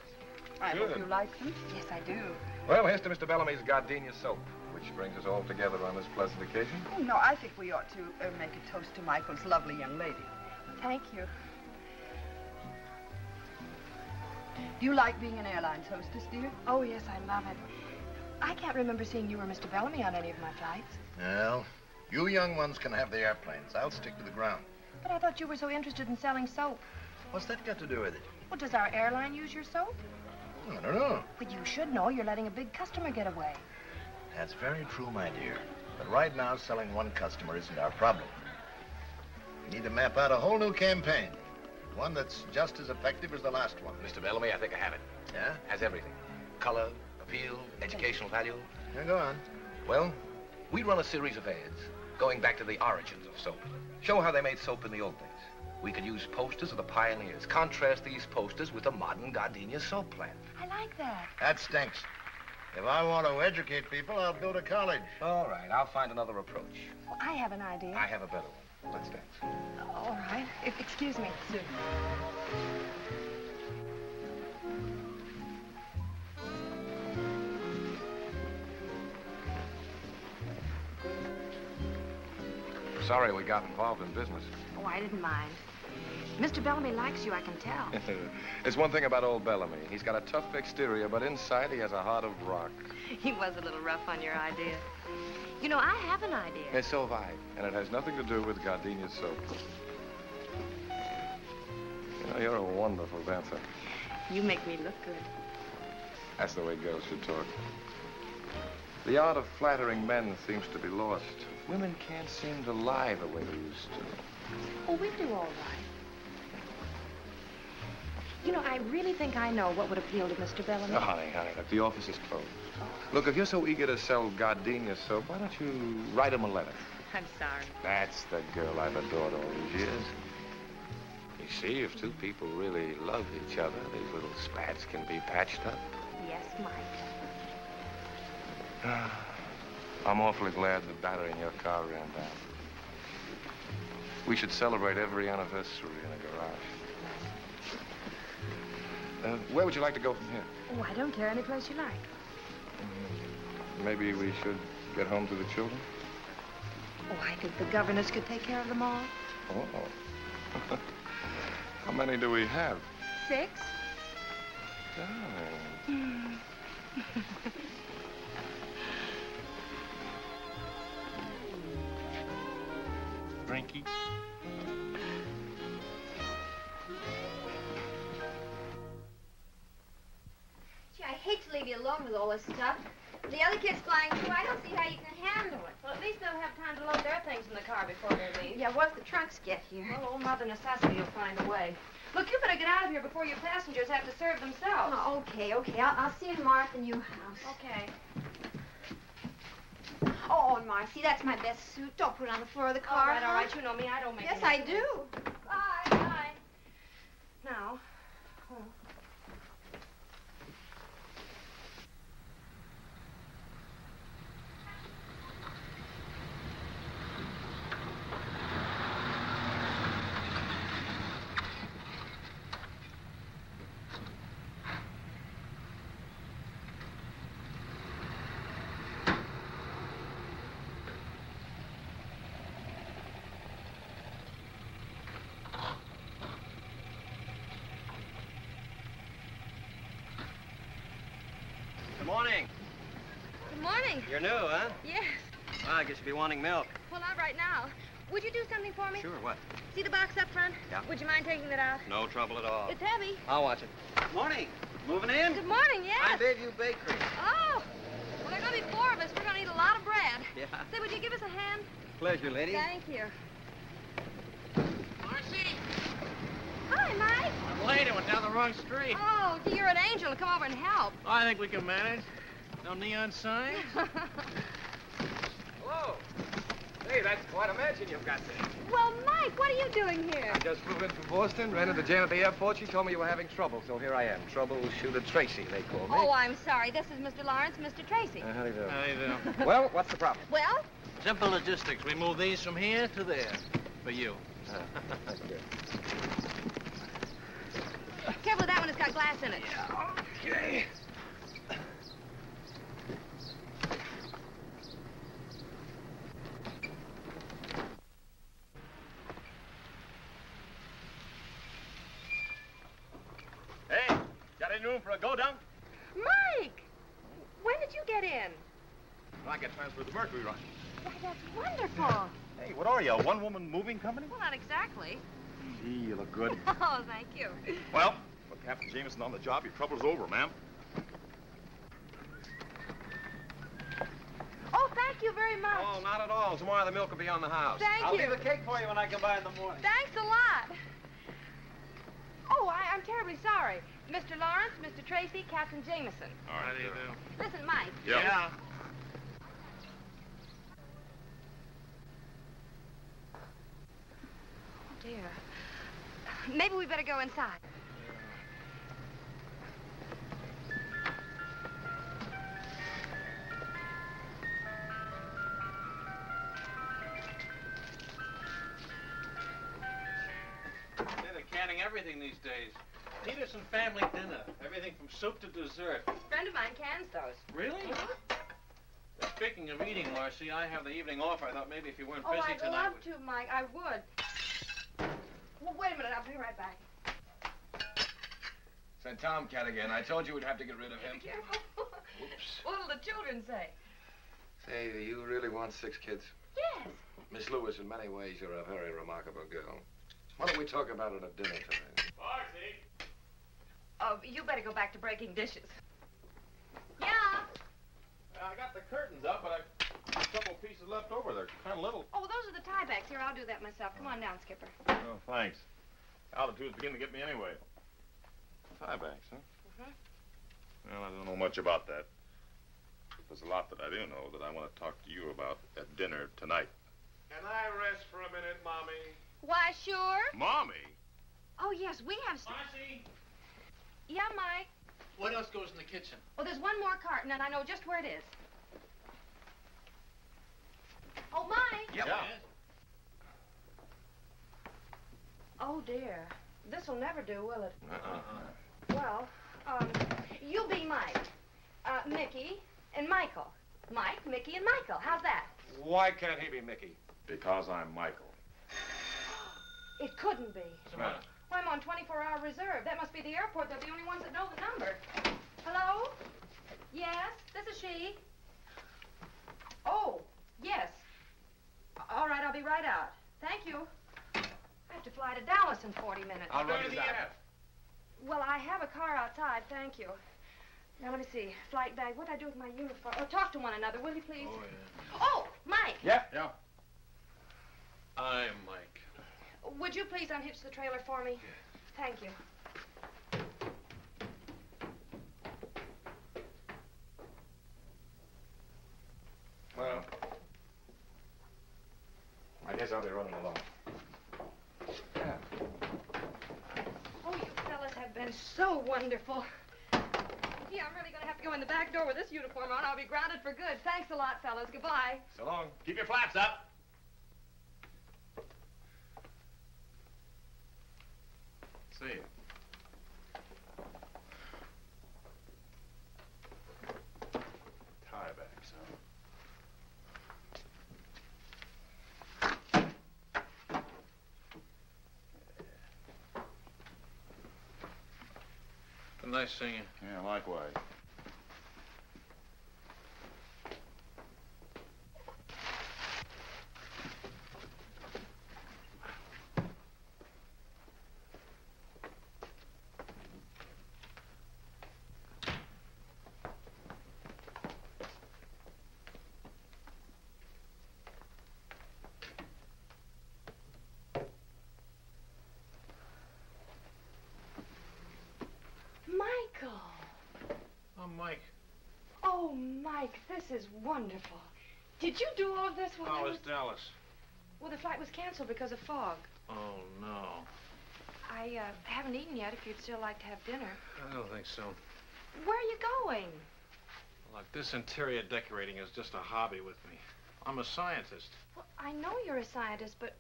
I hope you like them. Yes, I do. Well, here's to Mr. Bellamy's gardenia soap, which brings us all together on this pleasant occasion. Oh, no, I think we ought to uh, make a toast to Michael's lovely young lady. Thank you. Do you like being an airline's hostess, dear? Oh, yes, I love it. I can't remember seeing you or Mr. Bellamy on any of my flights. Well, you young ones can have the airplanes. I'll stick to the ground. But I thought you were so interested in selling soap. What's that got to do with it? Well, does our airline use your soap? I don't know. But you should know you're letting a big customer get away. That's very true, my dear. But right now, selling one customer isn't our problem. We need to map out a whole new campaign. One that's just as effective as the last one. Mr. Bellamy, I think I have it. Yeah? Has everything. Color, appeal, educational value. Yeah, go on. Well, we run a series of ads going back to the origins of soap. Show how they made soap in the old days. We could use posters of the pioneers. Contrast these posters with a modern gardenia soap plant. I like that. That stinks. If I want to educate people, I'll go to college. All right, I'll find another approach. Well, I have an idea. I have a better one. Let's dance. All right. If, excuse me. Sue. Sorry we got involved in business. Oh, I didn't mind. Mr. Bellamy likes you, I can tell. There's one thing about old Bellamy. He's got a tough exterior, but inside he has a heart of rock. He was a little rough on your idea. You know, I have an idea. And so have I. And it has nothing to do with gardenia soap. You know, you're a wonderful dancer. You make me look good. That's the way girls should talk. The art of flattering men seems to be lost. Women can't seem to lie the way they used to. Oh, we do all right. You know, I really think I know what would appeal to Mr. Bellamy. Oh, honey, honey, look, the office is closed. Look, if you're so eager to sell gardenia soap, why don't you write him a letter? I'm sorry. That's the girl I've adored all these years. You see, if two people really love each other, these little spats can be patched up. Yes, Mike. I'm awfully glad the battery in your car ran down. We should celebrate every anniversary in a garage. Uh, where would you like to go from here? Oh, I don't care any place you like. Mm, maybe we should get home to the children? Oh, I think the governess could take care of them all. Oh. How many do we have? Six? Darling. Drinky. Hate to leave you alone with all this stuff. The other kids flying too. I don't see how you can handle it. Well, at least they'll have time to load their things in the car before they leave. Yeah, once the trunks get here. Well, old Mother Necessity will find a way. Look, you better get out of here before your passengers have to serve themselves. Oh, okay, okay. I'll, I'll see you tomorrow at the new house. Okay. Oh, Marcy, that's my best suit. Don't put it on the floor of the car. All right, all right. You know me. I don't make Yes, I do. Bye. Bye. Now. Oh. Good morning. Good morning. You're new, huh? Yes. Well, I guess you'll be wanting milk. Well, not right now. Would you do something for me? Sure, what? See the box up front? Yeah. Would you mind taking it out? No trouble at all. It's heavy. I'll watch it. Morning. Moving in? Good morning, yes. I'm Bayview Bakery. Oh, well, there are going to be four of us. We're going to eat a lot of bread. Yeah. Say, would you give us a hand? Pleasure, lady. Thank you. Marcy! Hi, Mike. I'm late. I went down the wrong street. Oh, gee, you're an angel to come over and help. I think we can manage. No neon signs? Hello. Hey, that's quite a mansion you've got there. Well, Mike, what are you doing here? I just flew in from Boston, ran into Jan at the airport. She told me you were having trouble, so here I am. Troubleshooter Tracy, they call me. Oh, I'm sorry. This is Mr. Lawrence, Mr. Tracy. Uh, how do you do? How do you do? well, what's the problem? Well, Simple logistics. We move these from here to there. For you. Good. careful that one. It's got glass in it. Yeah, Okay. Hey, got any room for a go dunk? Mike! When did you get in? I get transferred to Mercury Run. Why, that's wonderful. Hey, what are you, a one-woman moving company? Well, not exactly. Gee, you look good. Oh, thank you. Well, with Captain Jameson on the job, your trouble's over, ma'am. Oh, thank you very much. Oh, not at all. Tomorrow the milk will be on the house. Thank I'll you. leave the cake for you when I come by in the morning. Thanks a lot. Oh, I, I'm terribly sorry. Mr. Lawrence, Mr. Tracy, Captain Jameson. All right, How do you do? Listen, Mike. Yeah. Oh, dear. Maybe we better go inside. They're canning everything these days. Peterson family dinner. Everything from soup to dessert. A friend of mine cans those. Really? Mm-hmm. Speaking of eating, Marcy, I have the evening off. I thought maybe if you weren't Oh, busy I'd tonight. love to, Mike. I would. Well, wait a minute. I'll be right back. Said Tomcat again. I told you we'd have to get rid of him. Be careful. Whoops. What'll the children say? Say, do you really want six kids? Yes. Miss Lewis, in many ways, you're a very remarkable girl. Why don't we talk about it at dinner tonight? Marcy! Oh, you better go back to breaking dishes. Yeah. I got the curtains up, but I have a couple pieces left over. They're kind of little. Oh, those are the tie backs. Here, I'll do that myself. Come on down, Skipper. Oh, thanks. Altitude's beginning to get me anyway. Tiebacks, huh? Mhm. Well, I don't know much about that. There's a lot that I do know that I want to talk to you about at dinner tonight. Can I rest for a minute, Mommy? Why, sure. Mommy? Oh, yes, we have... st- Marcy? Yeah, Mike. What else goes in the kitchen? Oh, there's one more carton, and I know just where it is. Oh, Mike. Yep. Oh, dear. This'll never do, will it? Uh-uh. Well, um, you be Mike, uh, Mickey, and Michael. Mike, Mickey, and Michael. How's that? Why can't he be Mickey? Because I'm Michael. It couldn't be. What's the matter? Well, I'm on 24-hour reserve. That must be the airport. They're the only ones that know the number. Hello? Yes, this is she. Oh, yes. All right, I'll be right out. Thank you. I have to fly to Dallas in 40 minutes. I'll run to the out. Well, I have a car outside, thank you. Now, let me see. Flight bag. What'd I do with my uniform? Oh, talk to one another, will you, please? Oh, yeah. Oh, Mike. Yeah, yeah. I'm Mike. Would you please unhitch the trailer for me? Thank you. Well, I guess I'll be running along. Yeah. Oh, you fellas have been so wonderful. Gee, I'm really going to have to go in the back door with this uniform on. I'll be grounded for good. Thanks a lot, fellas. Goodbye. So long. Keep your flaps up. See you. Tiebacks, huh? Nice seeing you. Yeah, likewise. Michael. Oh, Mike. Oh, Mike, this is wonderful. Did you do all of this while I How was... Dallas? Well, the flight was canceled because of fog. Oh, no. I uh, haven't eaten yet if you'd still like to have dinner. I don't think so. Where are you going? Look, this interior decorating is just a hobby with me. I'm a scientist. Well, I know you're a scientist, but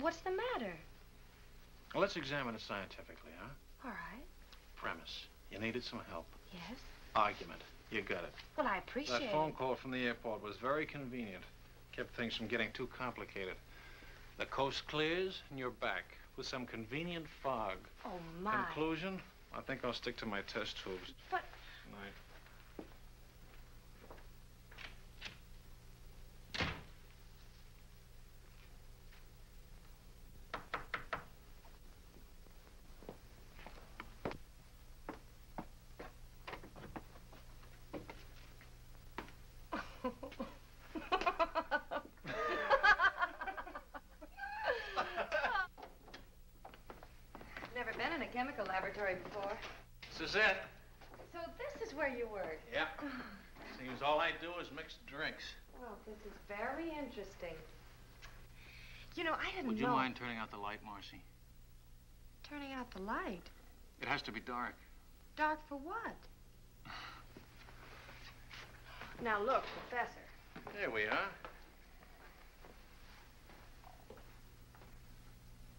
what's the matter? Well, let's examine it scientifically, huh? All right. Premise. You needed some help. Yes? Argument. You got it. Well, I appreciate That phone call from the airport was very convenient. Kept things from getting too complicated. The coast clears and you're back with some convenient fog. Oh, my. Conclusion? I think I'll stick to my test tubes. But- Night. Never been in a chemical laboratory before. This is it. So this is where you work. Yep. Seems all I do is mix drinks. Well, this is very interesting. You know, I didn't Would you know... mind turning out the light, Marcy? Turning out the light. It has to be dark. Dark for what? Now look, Professor. There we are.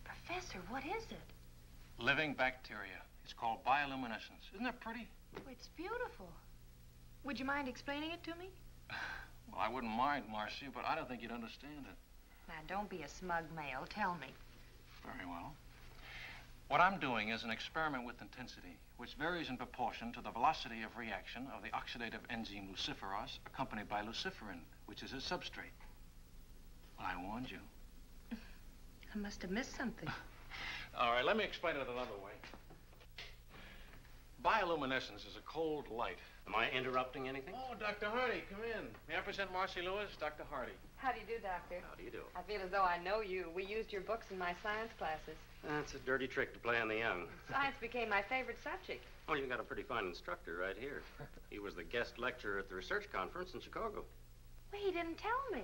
Professor, what is it? Living bacteria. It's called bioluminescence. Isn't that pretty? Oh, it's beautiful. Would you mind explaining it to me? Well, I wouldn't mind, Marcy, but I don't think you'd understand it. Now, don't be a smug male. Tell me. Very well. What I'm doing is an experiment with intensity, which varies in proportion to the velocity of reaction of the oxidative enzyme luciferase, accompanied by luciferin, which is its substrate. Well, I warned you. I must have missed something. All right, let me explain it another way. Bioluminescence is a cold light. Am I interrupting anything? Oh, Dr. Hardy, come in. May I present Marcy Lewis, Dr. Hardy? How do you do, Doctor? How do you do? I feel as though I know you. We used your books in my science classes. That's a dirty trick to play on the young. Science became my favorite subject. Oh, you got a pretty fine instructor right here. He was the guest lecturer at the research conference in Chicago. Well, he didn't tell me.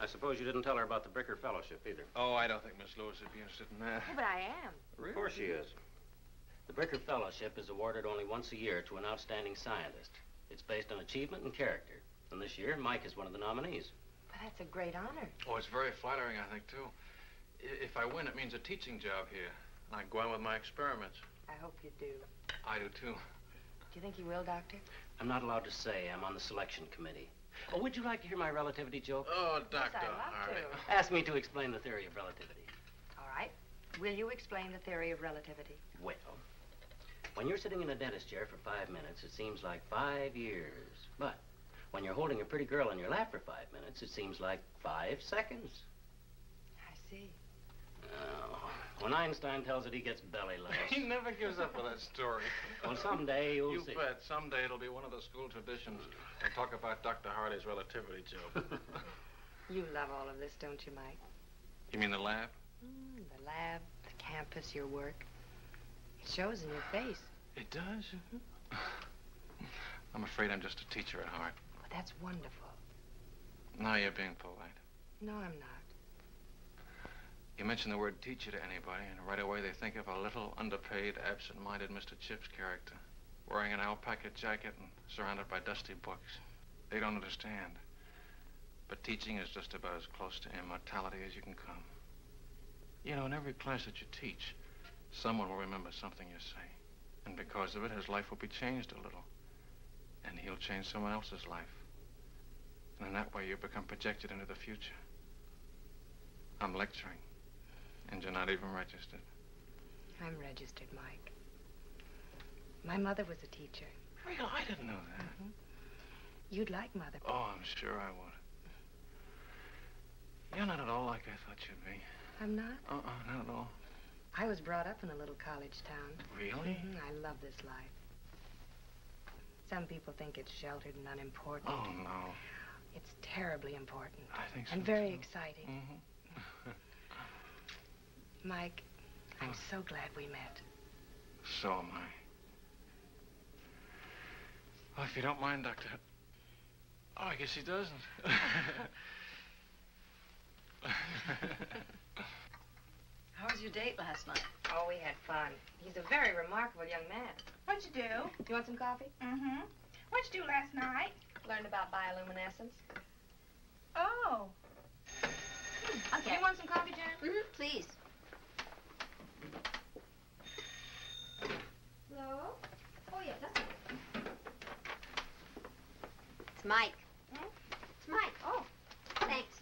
I suppose you didn't tell her about the Bricker Fellowship either. Oh, I don't think Miss Lewis would be interested in that. Oh, but I am. Of course she is. The Bricker Fellowship is awarded only once a year to an outstanding scientist. It's based on achievement and character. And this year, Mike is one of the nominees. But that's a great honor. Oh, it's very flattering, I think, too. I- If I win, it means a teaching job here. And I can go on with my experiments. I hope you do. I do, too. Do you think you will, Doctor? I'm not allowed to say I'm on the selection committee. Oh, would you like to hear my relativity joke? Oh, Yes, I'd love to. Ask me to explain the theory of relativity. All right. Will you explain the theory of relativity? Well, when you're sitting in a dentist chair for five minutes, it seems like five years. But when you're holding a pretty girl in your lap for five minutes, it seems like five seconds. I see. Oh, when Einstein tells it, he gets belly laughs. He never gives up on that story. Well, someday you'll you see. bet. Someday it'll be one of the school traditions. And talk about Dr. Hardy's relativity joke. You love all of this, don't you, Mike? you mean the lab? Mm, the lab, the campus, your work. It shows in your face. It does? I'm afraid I'm just a teacher at heart. Well, that's wonderful. Now you're being polite. No, I'm not. You mention the word teacher to anybody, and right away they think of a little, underpaid, absent-minded Mr. Chips character, wearing an alpaca jacket and surrounded by dusty books. They don't understand. But teaching is just about as close to immortality as you can come. You know, in every class that you teach, someone will remember something you say. And because of it, his life will be changed a little. And he'll change someone else's life. And in that way, you become projected into the future. I'm lecturing. And you're not even registered. I'm registered, Mike. My mother was a teacher. Real, I didn't know that. Mm-hmm. You'd like Mother. Oh, I'm sure I would. You're not at all like I thought you'd be. I'm not. Uh-uh, not at all. I was brought up in a little college town. Really? Mhm, I love this life. Some people think it's sheltered and unimportant. Oh, no. It's terribly important. I think so, And very too. exciting. Mm-hmm. Mike, I'm so glad we met. So am I. Well, if you don't mind, Doctor. Oh, I guess he doesn't. How was your date last night? Oh, we had fun. He's a very remarkable young man. What'd you do? You want some coffee? Mm-hmm. What'd you do last night? Learned about bioluminescence. Oh. Okay. You want some coffee, Jan? Mm-hmm, please. Hello? Oh, yeah, that's it. It's Mike. Hmm? It's Mike. Oh. Thanks.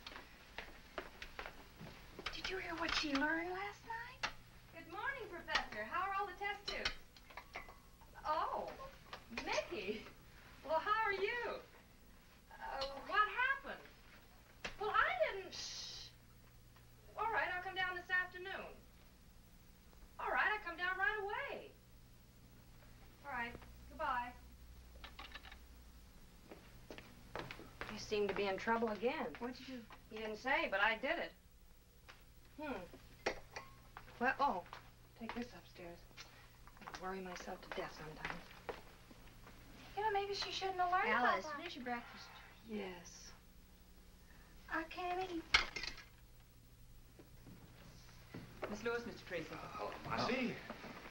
Did you hear what she learned last night? Good morning, Professor. How are all the test tubes? Oh, Mickey. Well, how are you? Uh, what happened? Well, I didn't. Shh. All right, I'll come down this afternoon. All right, I'll come down right away. All right, goodbye. You seem to be in trouble again. What'd you do? You didn't say, but I did it. Hmm. Well, oh, take this upstairs. I worry myself to death sometimes. You know, maybe she shouldn't have learned Alice, about that. finish your breakfast. Yes. I can't eat. Miss Lewis, Mr. Tracy. Hello, Marcy.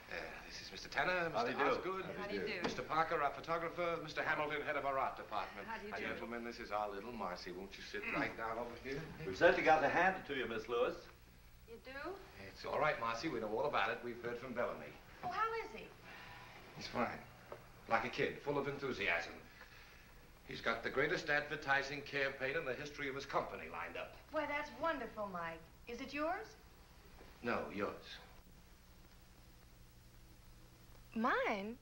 Uh, this is Mr. Tanner, How do Mr. you do? Osgood. How do you do? Mr. Parker, our photographer. Mr. Hamilton, head of our art department. How do you Now, do? Gentlemen, this is our little Marcy. Won't you sit right down over here? We've certainly got to hand it to you, Miss Lewis. You do? It's all right, Marcy. We know all about it. We've heard from Bellamy. Oh, how is he? He's fine. Like a kid, full of enthusiasm. He's got the greatest advertising campaign in the history of his company lined up. Why, that's wonderful, Mike. Is it yours? No, yours. Mine?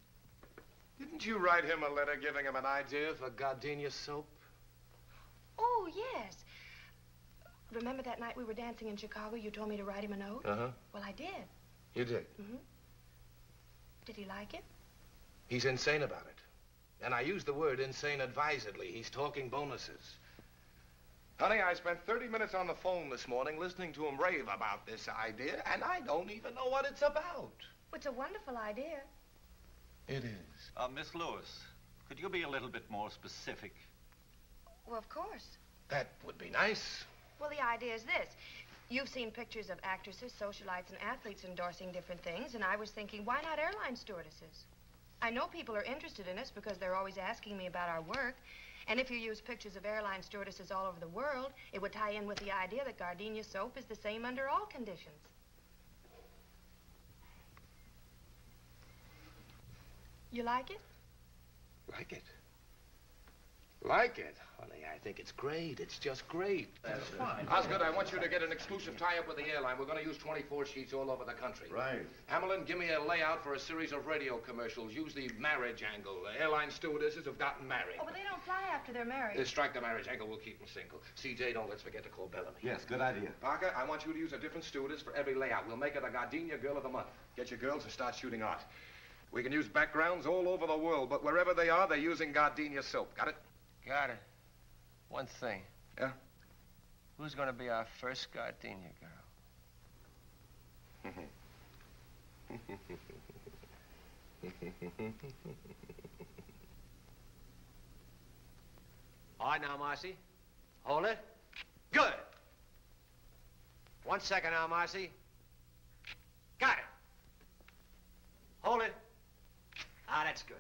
Didn't you write him a letter giving him an idea for gardenia soap? Oh, yes. Remember that night we were dancing in Chicago? You told me to write him a note? Uh-huh. Well, I did. You did. Mm-hmm. Did he like it? He's insane about it. And I use the word insane advisedly. He's talking bonuses. Honey, I spent 30 minutes on the phone this morning listening to him rave about this idea, and I don't even know what it's about. It's a wonderful idea. It is. Uh, Miss Lewis, could you be a little bit more specific? Well, of course. That would be nice. Well, the idea is this. You've seen pictures of actresses, socialites, and athletes endorsing different things, and I was thinking, why not airline stewardesses? I know people are interested in us because they're always asking me about our work. And if you use pictures of airline stewardesses all over the world, it would tie in with the idea that gardenia soap is the same under all conditions. You like it? Like it? Like it? Honey, I think it's great. It's just great. That's fine. Osgood, I want you to get an exclusive tie-up with the airline. We're going to use 24 sheets all over the country. Right. Hamilton, give me a layout for a series of radio commercials. Use the marriage angle. The airline stewardesses have gotten married. Oh, but they don't fly after they're married. Uh, strike the marriage angle. We'll keep them single. CJ, don't let's forget to call Bellamy. Yes, good idea. Parker, I want you to use a different stewardess for every layout. We'll make her the Gardenia Girl of the Month. Get your girls and start shooting art. We can use backgrounds all over the world, but wherever they are, they're using Gardenia soap. Got it? Got it. One thing. Yeah? Who's going to be our first gardenia girl? All right, now, Marcy. Hold it. Good. One second now, Marcy. Got it. Hold it. Ah, that's good.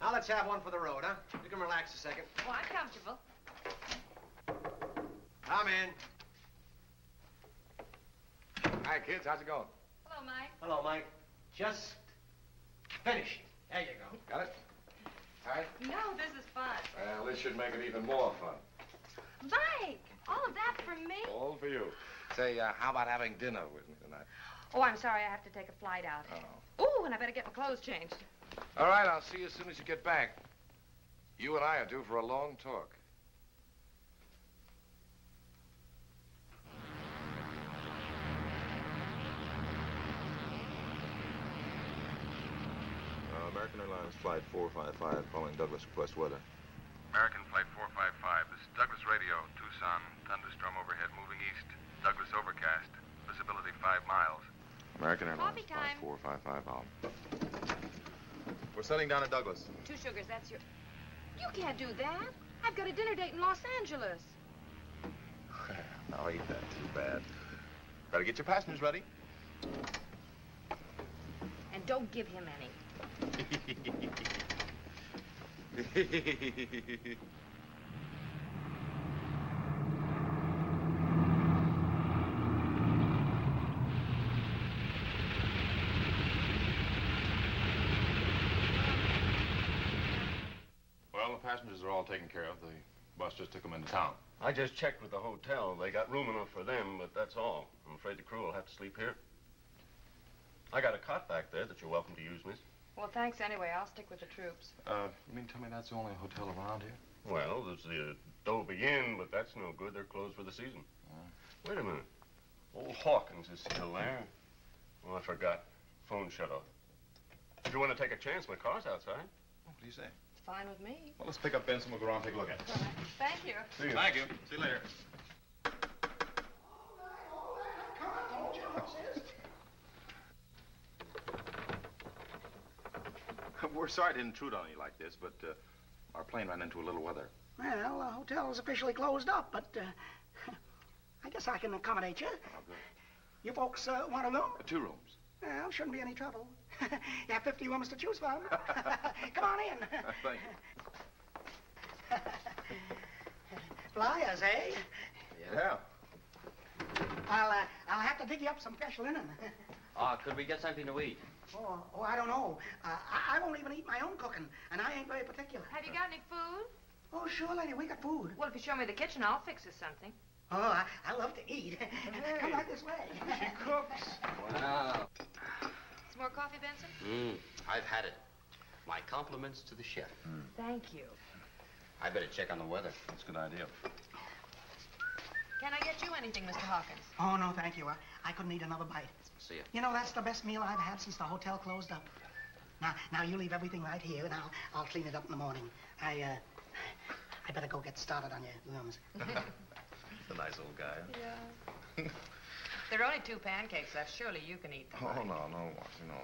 Now let's have one for the road, huh? You can relax a second. Oh, I'm comfortable. Come in. Hi, kids. How's it going? Hello, Mike. Hello, Mike. Just finishing. There you go. Got it? All right. No, this is fun. Well, this should make it even more fun. Mike, all of that for me? All for you. Say, uh, how about having dinner with me tonight? Oh, I'm sorry. I have to take a flight out. Oh. Ooh, and I better get my clothes changed. All right, I'll see you as soon as you get back. You and I are due for a long talk. Uh, American Airlines Flight 455 calling Douglas request weather. American Flight 455. This is Douglas Radio, Tucson. Thunderstorm overhead moving east. Douglas overcast. Visibility five miles. American Airlines Flight time. 455 out. We're setting down at Douglas. Two sugars, that's your... You can't do that. I've got a dinner date in Los Angeles. Now, ain't that too bad. Better get your passengers ready. And don't give him any. Well, the passengers are all taken care of. The bus just took them into town. I just checked with the hotel. They got room enough for them, but that's all. I'm afraid the crew will have to sleep here. I got a cot back there that you're welcome to use, miss. Well, thanks anyway. I'll stick with the troops. Uh, you mean tell me that's the only hotel around here? Well, there's the Adobe Inn, but that's no good. They're closed for the season. Wait a minute. Old Hawkins is still there. Oh, I forgot. Phone shut off. If you want to take a chance, my car's outside. What do you say? It's fine with me. Well, let's pick up Benson. We'll go around and take a look at it. Thank you. See you. Thank you. See you later. We're sorry to intrude on you like this, but uh, our plane ran into a little weather. Well, the hotel is officially closed up, but uh, I guess I can accommodate you. Oh, good. You folks uh, want a room? Uh, two rooms. Well, shouldn't be any trouble. you have 50 rooms to choose from. Come on in. Thank you. Flyers, eh? Yeah. I'll, uh, I'll have to dig you up some fresh linen. Ah, could we get something to eat? oh, oh, I don't know. Uh, I, I won't even eat my own cooking, and I ain't very particular. Have you got any food? Oh, sure, lady, we got food. Well, if you show me the kitchen, I'll fix us something. Oh, I, I love to eat. Come right this way. She cooks. Wow. Some more coffee, Benson? Mm, I've had it. My compliments to the chef. Thank you. I better check on the weather. That's a good idea. Can I get you anything, Mr. Hawkins? Oh, no, thank you. I, I couldn't eat another bite. See ya. You know, that's the best meal I've had since the hotel closed up. Now, now you leave everything right here, and I'll, I'll clean it up in the morning. I, uh, I better go get started on your rooms. He's a nice old guy. Yeah. there are only two pancakes left. Surely you can eat them. Oh, no, no, Marcy, no.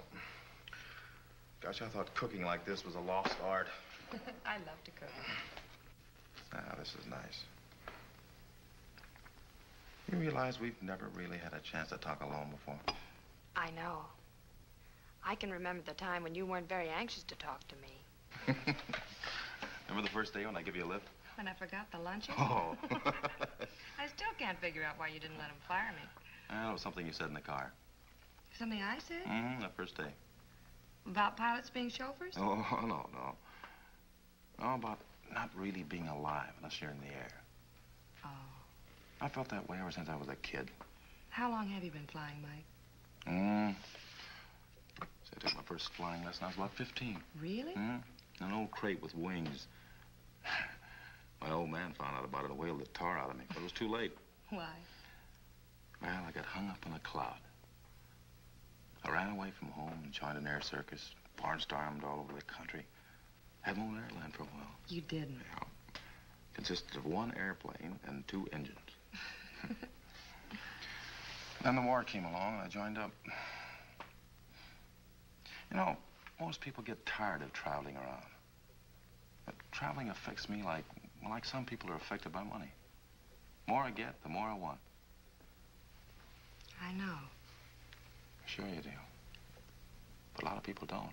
Gosh, I thought cooking like this was a lost art. I love to cook. Ah, this is nice. You realize we've never really had a chance to talk alone before? I know. I can remember the time when you weren't very anxious to talk to me. Remember the first day when I give you a lift? When I forgot the lunches? Oh. I still can't figure out why you didn't let him fire me. That was something you said in the car. Something I said? Mm-hmm, that first day. About pilots being chauffeurs? Oh, no, no. No, about not really being alive unless you're in the air. Oh. I felt that way ever since I was a kid. How long have you been flying, Mike? Mm. So I took my first flying lesson. I was about 15. Really? Mm. An old crate with wings. My old man found out about it and whaled the tar out of me, but it was too late. Why? Well, I got hung up in a cloud. I ran away from home and joined an air circus, barnstormed all over the country. Had my own airline for a while. You didn't. Consisted of one airplane and two engines. then the war came along and I joined up. You know, most people get tired of traveling around. But traveling affects me like, well, like some people are affected by money. The more I get, the more I want. I know. Sure you do. But a lot of people don't.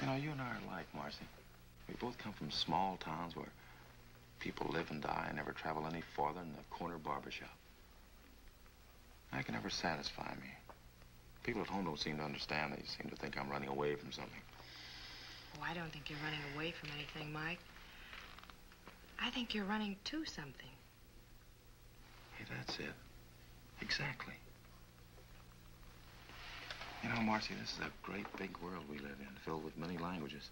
You know, you and I are alike, Marcy. We both come from small towns where people live and die and never travel any farther than the corner barber shop. That can never satisfy me. People at home don't seem to understand. They seem to think I'm running away from something. Oh, I don't think you're running away from anything, Mike. I think you're running to something. Hey, that's it. Exactly. You know, Marcy, this is a great big world we live in, filled with many languages.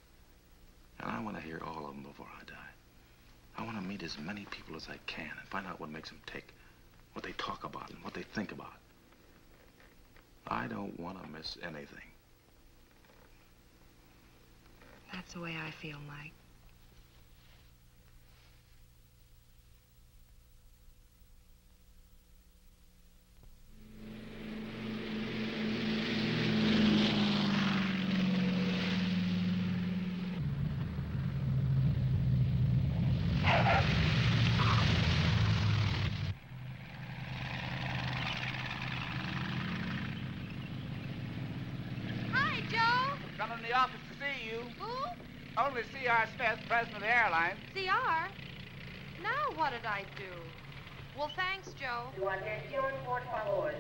And I want to hear all of them before I die. I want to meet as many people as I can and find out what makes them tick, what they talk about, and what they think about. I don't want to miss anything. That's the way I feel, Mike. in the office to see you. Who? Only C.R. Smith, president of the airline. CR? Now what did I do? Well, thanks, Joe. Su atención, por favor.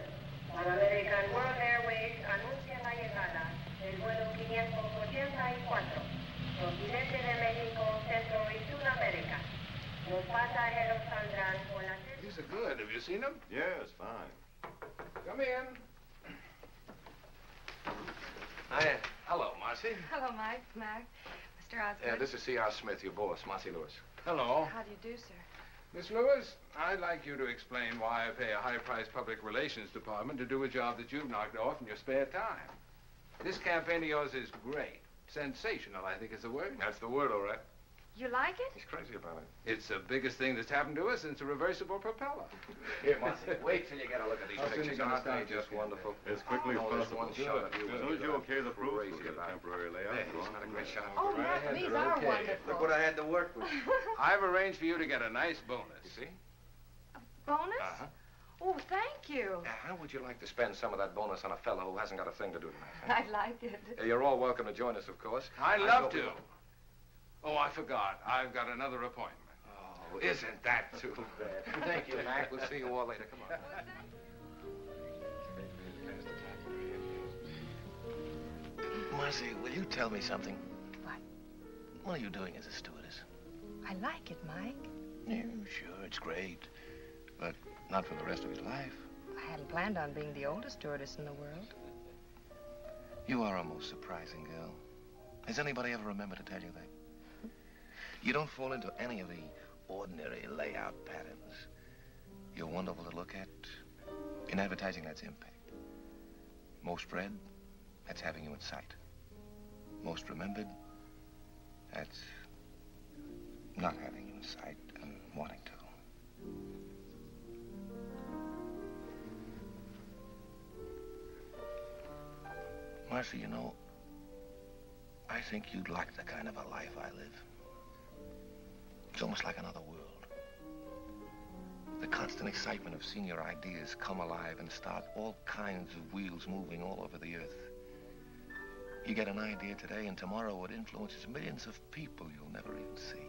Pan American World Airways anuncia la llegada del vuelo 584, continente de México, Centro y Sudamérica. Los pasajeros saldrán por la... These are good. Have you seen them? Yes, fine. Come in. Hi. Hello, Marcy. Hello, Mike, Mac, Mr. Osgood. Yeah, this is C.R. Smith, your boss, Marcy Lewis. Hello. How do you do, sir? Miss Lewis, I'd like you to explain why I pay a high-priced public relations department to do a job that you've knocked off in your spare time. This campaign of yours is great. Sensational, I think is the word. That's the word, all right. You like it? He's crazy about it. It's the biggest thing that's happened to us since a reversible propeller. Here, Marcy, wait till you get a look at these How pictures. Aren't they just wonderful? As quickly as Oh, this possible. one shot of you As soon as you uh, okay the proof, crazy we'll get about. temporary layout. There, he's got a great shot. Oh, Mac, these are wonderful. Look what I had to work with. I've arranged for you to get a nice bonus. You see? A bonus? Uh-huh. Oh, thank you. Now, how would you like to spend some of that bonus on a fellow who hasn't got a thing to do tonight? I like it. Uh, You're all welcome to join us, of course. I'd I'd love go to. With Oh, I forgot. I've got another appointment. Oh, isn't that too bad? Thank you, Mac. We'll see you all later. Come on. Marcy, will you tell me something? What? What are you doing as a stewardess? I like it, Mike. Yeah, sure, it's great. But not for the rest of your life. I hadn't planned on being the oldest stewardess in the world. You are a most surprising girl. Has anybody ever remembered to tell you that? You don't fall into any of the ordinary layout patterns. You're wonderful to look at. In advertising, that's impact. Most read, that's having you in sight. Most remembered, that's not having you in sight and wanting to. Marcy, you know, I think you'd like the kind of a life I live. It's almost like another world. The constant excitement of seeing your ideas come alive and start all kinds of wheels moving all over the earth. You get an idea today, and tomorrow it influences millions of people you'll never even see.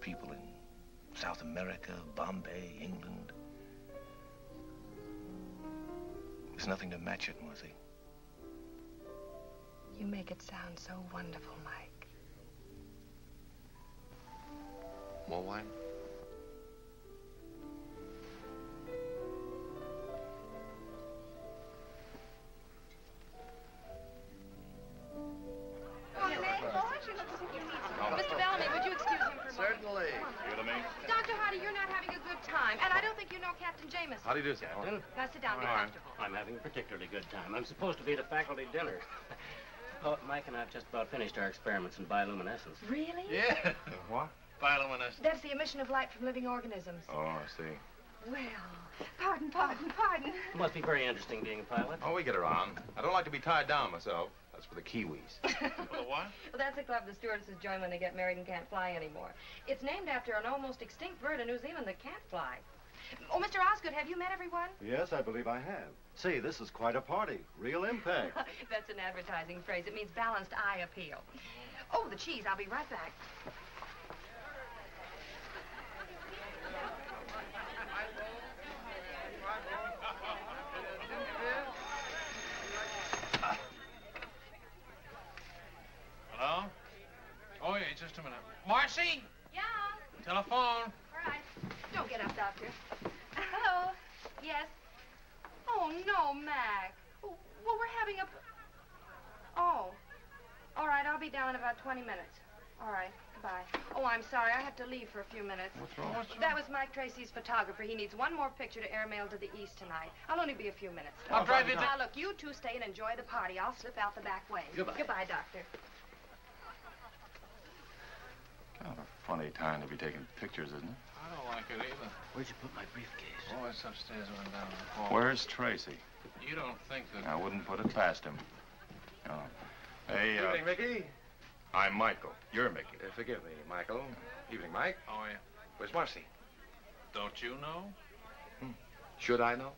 People in South America, Bombay, England. There's nothing to match it, Marcy. You make it sound so wonderful, More wine? Mr. Bellamy, would you excuse him for a moment? Certainly. You to me? Dr. Hardy, you're not having a good time, and I don't think you know Captain Jameson. How do you do, Captain? Now sit down, be All right. comfortable. I'm having a particularly good time. I'm supposed to be at a faculty dinner. oh, Mike and I have just about finished our experiments in bioluminescence. Really? Yeah. what? Bioluminescence. That's the emission of light from living organisms. Oh, I see. Well, pardon, pardon, pardon. It must be very interesting being a pilot. Oh, we get around. I don't like to be tied down myself. That's for the Kiwis. for the what? Well, that's a club the stewardesses join when they get married and can't fly anymore. It's named after an almost extinct bird in New Zealand that can't fly. Oh, Mr. Osgood, have you met everyone? Yes, I believe I have. See, this is quite a party. Real impact. That's an advertising phrase. It means balanced eye appeal. Oh, the cheese. I'll be right back. Hello? Oh, yeah, just a minute. Marcy? Yeah? Telephone. All right. Don't get up, Doctor. Hello? Yes? Oh, no, Mac. Oh, well, we're having a... Oh. All right, I'll be down in about 20 minutes. All right, goodbye. Oh, I'm sorry. I have to leave for a few minutes. What's wrong? What's That was Mike Tracy's photographer. He needs one more picture to airmail to the east tonight. I'll only be a few minutes. I'll drive you down. Now, look, you two stay and enjoy the party. I'll slip out the back way. Goodbye. Goodbye, Doctor. Kind of a funny time to be taking pictures, isn't it? I don't like it either. Where'd you put my briefcase? Oh, it's upstairs and down the hall. Where's Tracy? You don't think that... I wouldn't put it past him. No. Hey, uh, Evening, Mickey. I'm Michael. You're Mickey. Uh, forgive me, Michael. Evening, Mike. Oh, yeah. Where's Marcy? Don't you know? Should I know?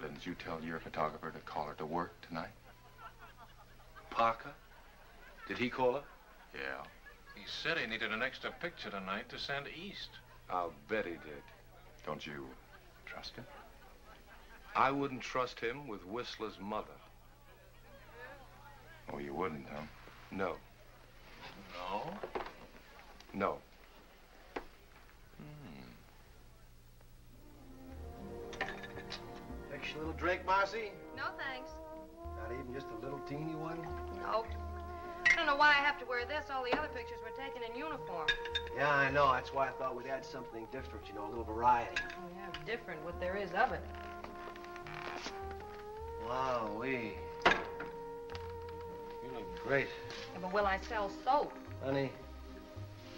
Didn't you tell your photographer to call her to work tonight? Parker? Did he call her? Yeah. He said he needed an extra picture tonight to send east. I'll bet he did. Don't you trust him? I wouldn't trust him with Whistler's mother. Oh, you wouldn't, huh? No. No? No. Hmm. Extra little drink, Marcy? No, thanks. Not even just a little teeny one? Nope. I don't know why I have to wear this. All the other pictures were taken in uniform. Yeah, I know. That's why I thought we'd add something different, you know, a little variety. Oh, yeah, different what there is of it. Wow, we. You look great. Yeah, but will I sell soap? Honey,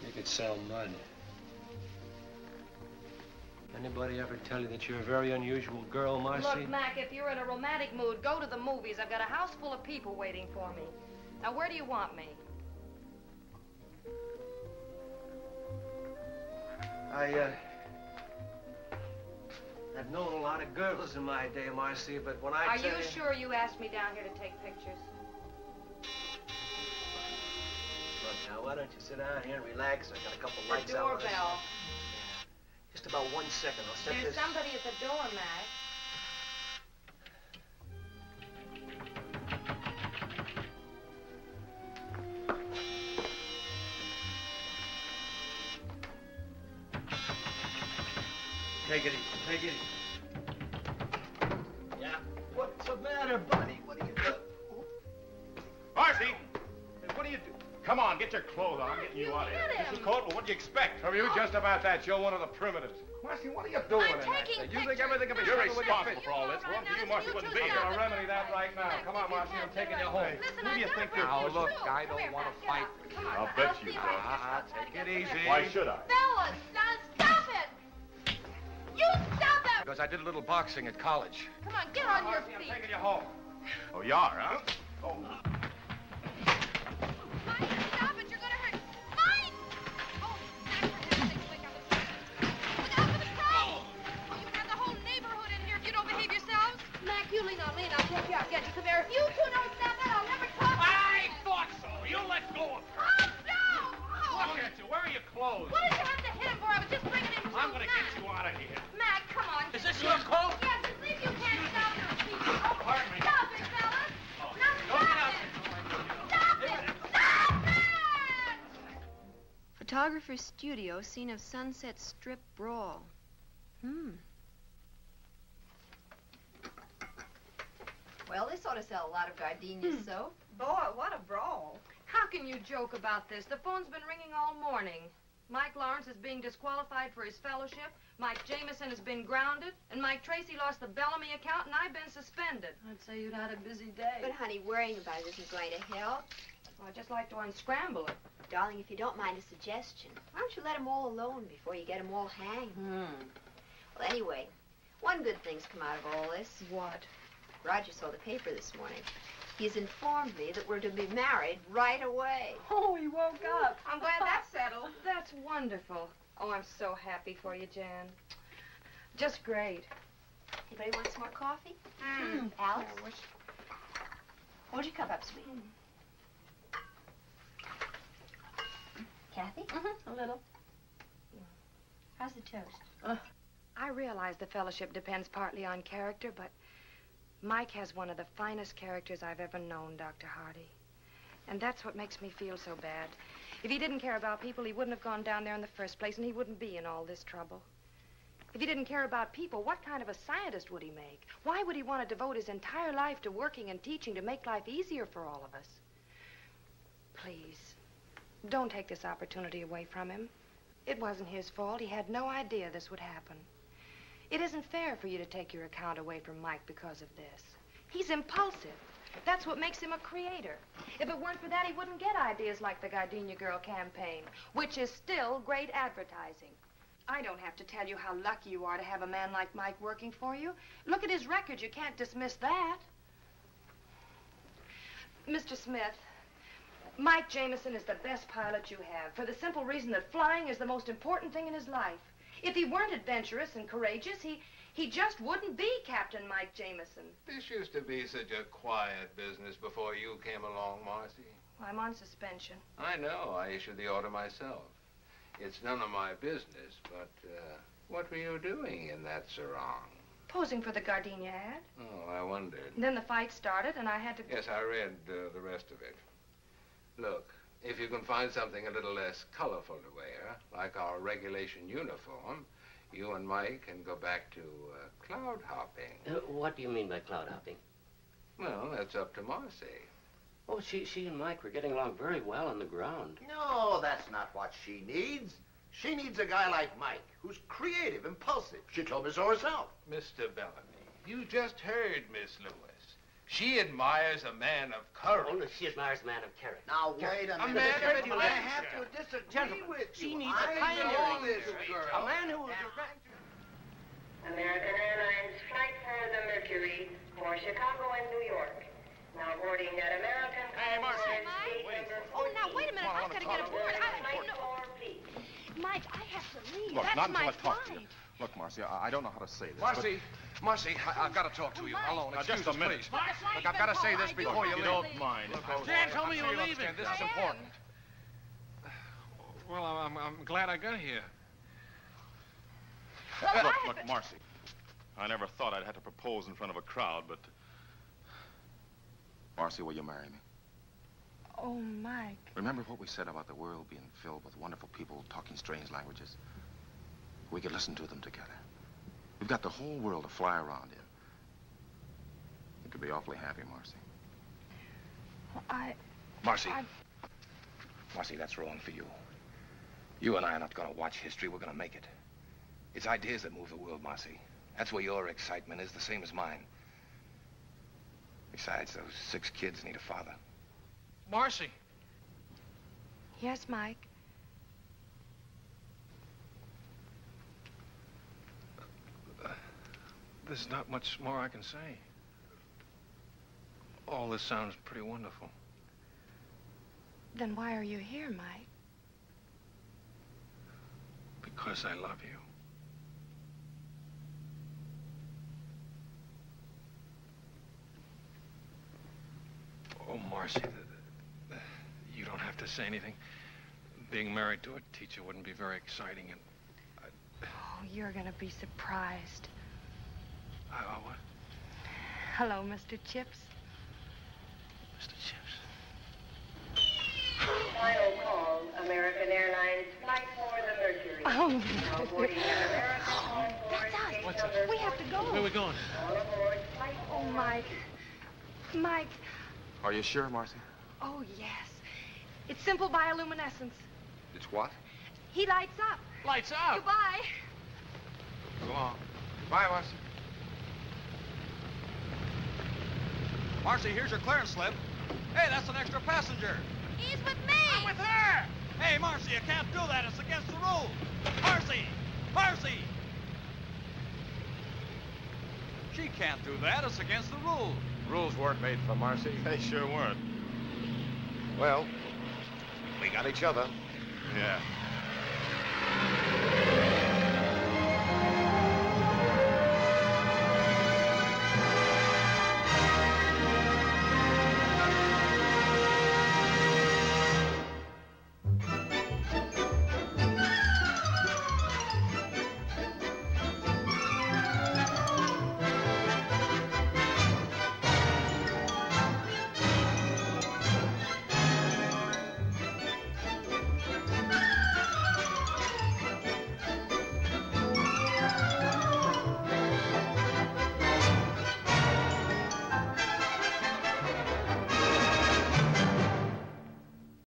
you could sell mud. Anybody ever tell you that you're a very unusual girl, Marcy? Look, Mac, if you're in a romantic mood, go to the movies. I've got a house full of people waiting for me. Now, where do you want me? I, uh... I've known a lot of girls in my day, Marcy, but when I Are tell you sure you asked me down here to take pictures? Look, now, why don't you sit down here and relax? I got a couple The lights I wanna- doorbell. Just about one second. I'll set There's this... somebody at the door, Mac. Take it easy. Take it easy. Yeah. What's the matter, buddy? What are you doing? Marcy! Hey, What are you doing? Come on, get your clothes on. I'm getting you out of here. hit Mrs. Courtland, what do you expect? From you, just about that. You're one of the primitives. Marcy, what are you doing I'm in that taking thing? You think everything can be You're handled with your responsible fist? for all this. Well, you, Marcy, wouldn't be I'm here. gonna remedy that right now. Come on, Marcy, I'm taking you home. Who do you think you're Now, fooling? look, I don't want to fight. I'll bet you don't. Ah, take it easy. Why should I? Fellas, now stop it! You stop it! Because I did a little boxing at college. Come on, get on your Marcy, I'm taking you home. Oh, you are, huh? Oh. Stop it, you're gonna hurt. Mike! Oh, Mac, for heaven's sake, wake up and Look out for the crow! Oh, you have the whole neighborhood in here if you don't behave yourselves. Mac, you lean on me and I'll take you out. Get you, come here. You two don't stop it, I'll never talk. I thought so. You let go of her. Oh, no! Oh. Look at you. Where are your clothes? What did you have to hit him for? I was just bringing him I'm gonna get you out of here. Your coat? Yes, and see you can't stop your feet. Oh, Pardon me. Stop it, fellas. Now stop it. Stop it. Stop it! Photographer's studio, scene of Sunset Strip brawl. Hmm. Well, this ought to sell a lot of gardenias soap. Boy, what a brawl. How can you joke about this? The phone's been ringing all morning. Mike Lawrence is being disqualified for his fellowship. Mike Jameson has been grounded. And Mike Tracy lost the Bellamy account, and I've been suspended. I'd say you'd had a busy day. But, honey, worrying about it isn't going to help. Well, I'd just like to unscramble it. Darling, if you don't mind a suggestion, why don't you let let 'em all alone before you get get 'em all hanged? Hmm. Well, anyway, one good thing's come out of all this. What? Roger saw the paper this morning. He's informed me that we're to be married right away. Oh, he woke up. I'm glad that's settled. That's wonderful. Oh, I'm so happy for you, Jan. Just great. Anybody want some more coffee? Mm. Alice? I wish- Hold your cup up, sweet. Kathy? Mm-hmm, a little. How's the toast? Uh, I realize the fellowship depends partly on character, but Mike has one of the finest characters I've ever known, Dr. Hardy. And that's what makes me feel so bad. If he didn't care about people, he wouldn't have gone down there in the first place, and he wouldn't be in all this trouble. If he didn't care about people, what kind of a scientist would he make? Why would he want to devote his entire life to working and teaching to make life easier for all of us? Please, don't take this opportunity away from him. It wasn't his fault. He had no idea this would happen. It isn't fair for you to take your account away from Mike because of this. He's impulsive. That's what makes him a creator. If it weren't for that, he wouldn't get ideas like the Gardenia Girl campaign, which is still great advertising. I don't have to tell you how lucky you are to have a man like Mike working for you. Look at his record. You can't dismiss that. Mr. Smith, Mike Jameson is the best pilot you have for the simple reason that flying is the most important thing in his life. If he weren't adventurous and courageous, he, He just wouldn't be Captain Mike Jameson. This used to be such a quiet business before you came along, Marcy. I'm on suspension. I know. I issued the order myself. It's none of my business, but uh, what were you doing in that sarong? Posing for the Gardenia ad. Oh, I wondered. Then the fight started, and I had to... Yes, I read uh, the rest of it. Look, if you can find something a little less colorful to wear, like our regulation uniform, you and Mike can go back to uh, cloud hopping. Uh, what do you mean by cloud hopping? Well, that's up to Marcy. Oh, she, she and Mike were getting along very well on the ground. No, that's not what she needs. She needs a guy like Mike, who's creative, impulsive. She told me so herself. Mr. Bellamy, you just heard Miss Lewis. She admires a man of courage. Only she admires a man of character. Now, wait a A minute. man of Gentlemen, I character. have to disagree Gentlemen, with she you. needs a I pioneering know this spirit. girl. A man who will direct. American Airlines flight for the Mercury for Chicago and New York. Now boarding at American Hey, Marcy. Airlines Hi, Mike. Oh, now, wait a minute. On, I I've wanna got to get talk aboard. I, I Flight know. Mike, I have to leave. Look, That's not my until I talk to flight. you. Look, Marcy, I, I don't know how to say this. Marcy, Marcy, I, I've got to talk to you alone. Now, Excuse just a us, minute. please. Marcy, Look, I've got to say this before you you leave. don't mind. Look, Look, Jan, told me me you you were were leaving. leaving. This is important. Well, I'm, I'm glad I got here. look, look, Marcy. I never thought I'd have to propose in front of a crowd, but Marcy, will you marry me? Oh, Mike. Remember what we said about the world being filled with wonderful people talking strange languages? We could listen to them together. We've got the whole world to fly around in. You could be awfully happy, Marcy. I... Marcy. I- Marcy, that's wrong for you. You and I are not going to watch history. We're going to make it. It's ideas that move the world, Marcy. That's where your excitement is, the same as mine. Besides, those six kids need a father. Marcy. Yes, Mike. There's not much more I can say. All this sounds pretty wonderful. Then why are you here, Mike? Because I love you. Oh, Marcy, th- th- you don't have to say anything. Being married to a teacher wouldn't be very exciting, and Oh, you're going to be surprised. I, I what? Hello, Mr. Chips. Mr. Chips. Final call, American Airlines flight for the Mercury. Oh, Now boarding at American on board gate What's number We have to go. Where are we going? All aboard Oh, Mike. Mike. Are you sure, Marcy? Oh, yes. It's simple bioluminescence. It's what? He lights up. Lights up. Goodbye. Go on. Bye, Marcy. Marcy, here's your clearance slip. Hey, that's an extra passenger. He's with me. I'm with her. Hey, Marcy, you can't do that. It's against the rules. Marcy! Marcy! She can't do that. It's against the rules. Rules weren't made for Marcy. they sure weren't. Well, we got each other. Yeah.